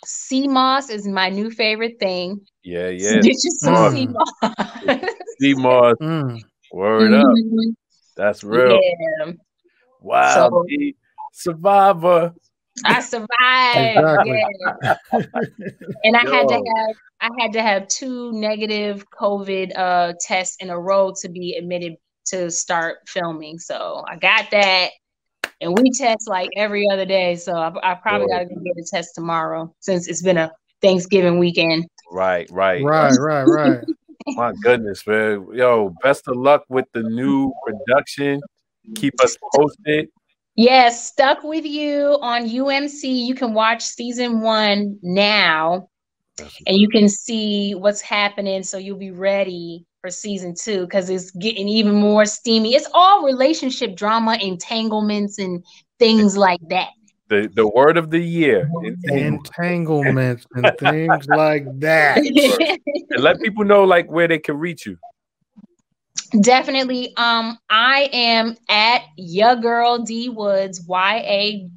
sea moss is my new favorite thing. Yeah, <laughs> yeah. Get you some mm. sea moss. sea moss. Mm. Word mm-hmm. up. That's real. Yeah. Wow. So, survivor. I survived. Exactly. Yeah. and I Yo. had to have I had to have two negative COVID uh, tests in a row to be admitted to start filming. So I got that. And we test like every other day. So I, I probably got to go get a test tomorrow since it's been a Thanksgiving weekend. Right, right. Right, right, right. <laughs> My goodness, man. Yo, best of luck with the new production. Keep us posted. Yes, stuck with you on UMC. You can watch season one now and you can see what's happening so you'll be ready for season two because it's getting even more steamy. It's all relationship drama, entanglements, and things like that. The the word of the year. Entanglements and things like that. and <laughs> let people know like where they can reach you. Definitely. Um, I am at ya girl D Woods, Y A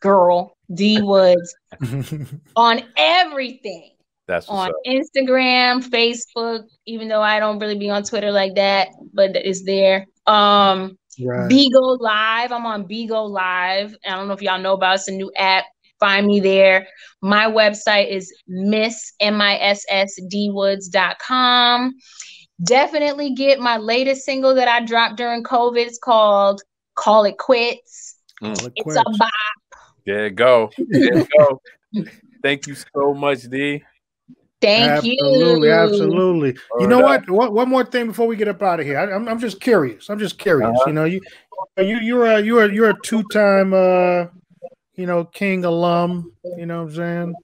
girl D Woods <laughs> on everything. That's on up. Instagram, Facebook, even though I don't really be on Twitter like that, but it's there. Um right. Bigo Live. I'm on Bigo Live. I don't know if y'all know about it. it's a new app. Find me there. My website is miss com. Definitely get my latest single that I dropped during COVID. It's called Call It Quits. Mm. It's quits. a bop. There you go. There you go. <laughs> Thank you so much, D. Thank absolutely, you. Absolutely, absolutely. You know what? what? One more thing before we get up out of here. I, am I'm, I'm just curious. I'm just curious. Uh-huh. You know, you you you're a you're a, you're a two time uh you know King alum. You know what I'm saying?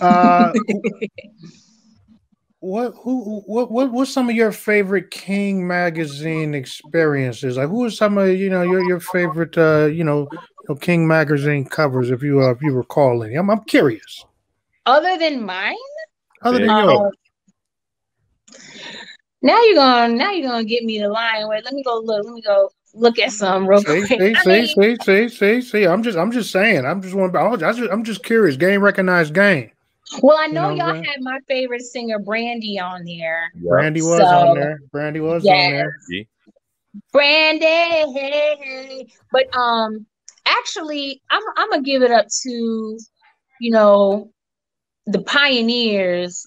Uh, <laughs> what who what what what's some of your favorite King magazine experiences? Like who are some of you know your your favorite uh you know, you know King magazine covers if you uh, if you recall any? I'm I'm curious. Other than mine. Other than yours. Um, now you're gonna now you're gonna get me the line. Wait, let me go look. Let me go look at some real see, quick. See, see, see, see, see, see. I'm just I'm just saying. I'm just one. I'm just, I'm just curious. Game recognized game. Well, I know, you know y'all had my favorite singer Brandy on there. Brandy was so, on there. Brandy was yes. on there. Brandy, hey, hey. But um, actually, I'm I'm gonna give it up to, you know, the pioneers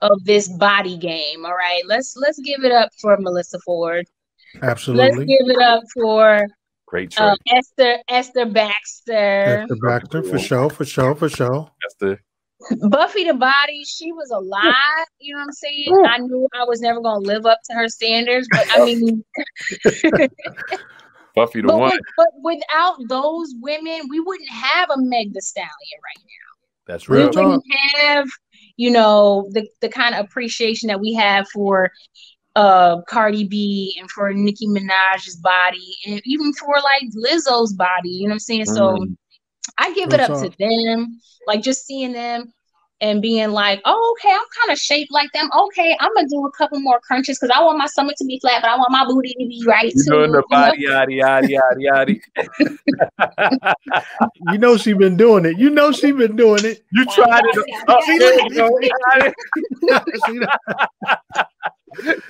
of this body game. All right, let's let's give it up for Melissa Ford. Absolutely. Let's give it up for great uh, Esther Esther Baxter. Esther Baxter for sure, for sure, for sure. Esther. Buffy the Body, she was alive. You know what I'm saying? Ooh. I knew I was never gonna live up to her standards, but I mean, <laughs> Buffy the but one. With, but without those women, we wouldn't have a Meg the Stallion right now. That's real. We wouldn't have, you know, the the kind of appreciation that we have for uh Cardi B and for Nicki Minaj's body and even for like Lizzo's body. You know what I'm saying? Mm. So I give it up to them. Like just seeing them and being like, oh, okay, I'm kind of shaped like them. Okay, I'm gonna do a couple more crunches because I want my stomach to be flat, but I want my booty to be right you too. Doing the body, yada yada yada yada. <laughs> you know she been doing it. You know she been doing it. You tried it. <laughs> Oh,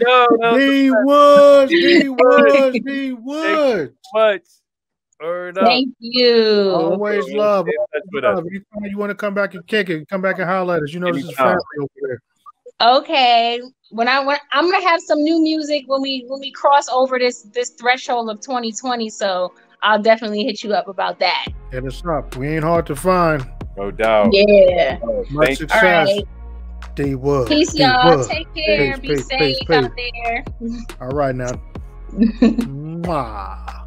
no, no, he was, he was, he was. Much. Word Thank you. Always love. love. You, you want to come back and kick it, come back and holler at us. You know this is family over there. Okay. When I when I'm gonna have some new music when we when we cross over this this threshold of 2020. So I'll definitely hit you up about that. Hit us up. We ain't hard to find. No doubt. Yeah. Much Thank success. All right. D Wood. Peace, D y'all. Wood. Take care. Peace, Be peace, safe peace, out there. <laughs> All right now. <laughs> Mwah.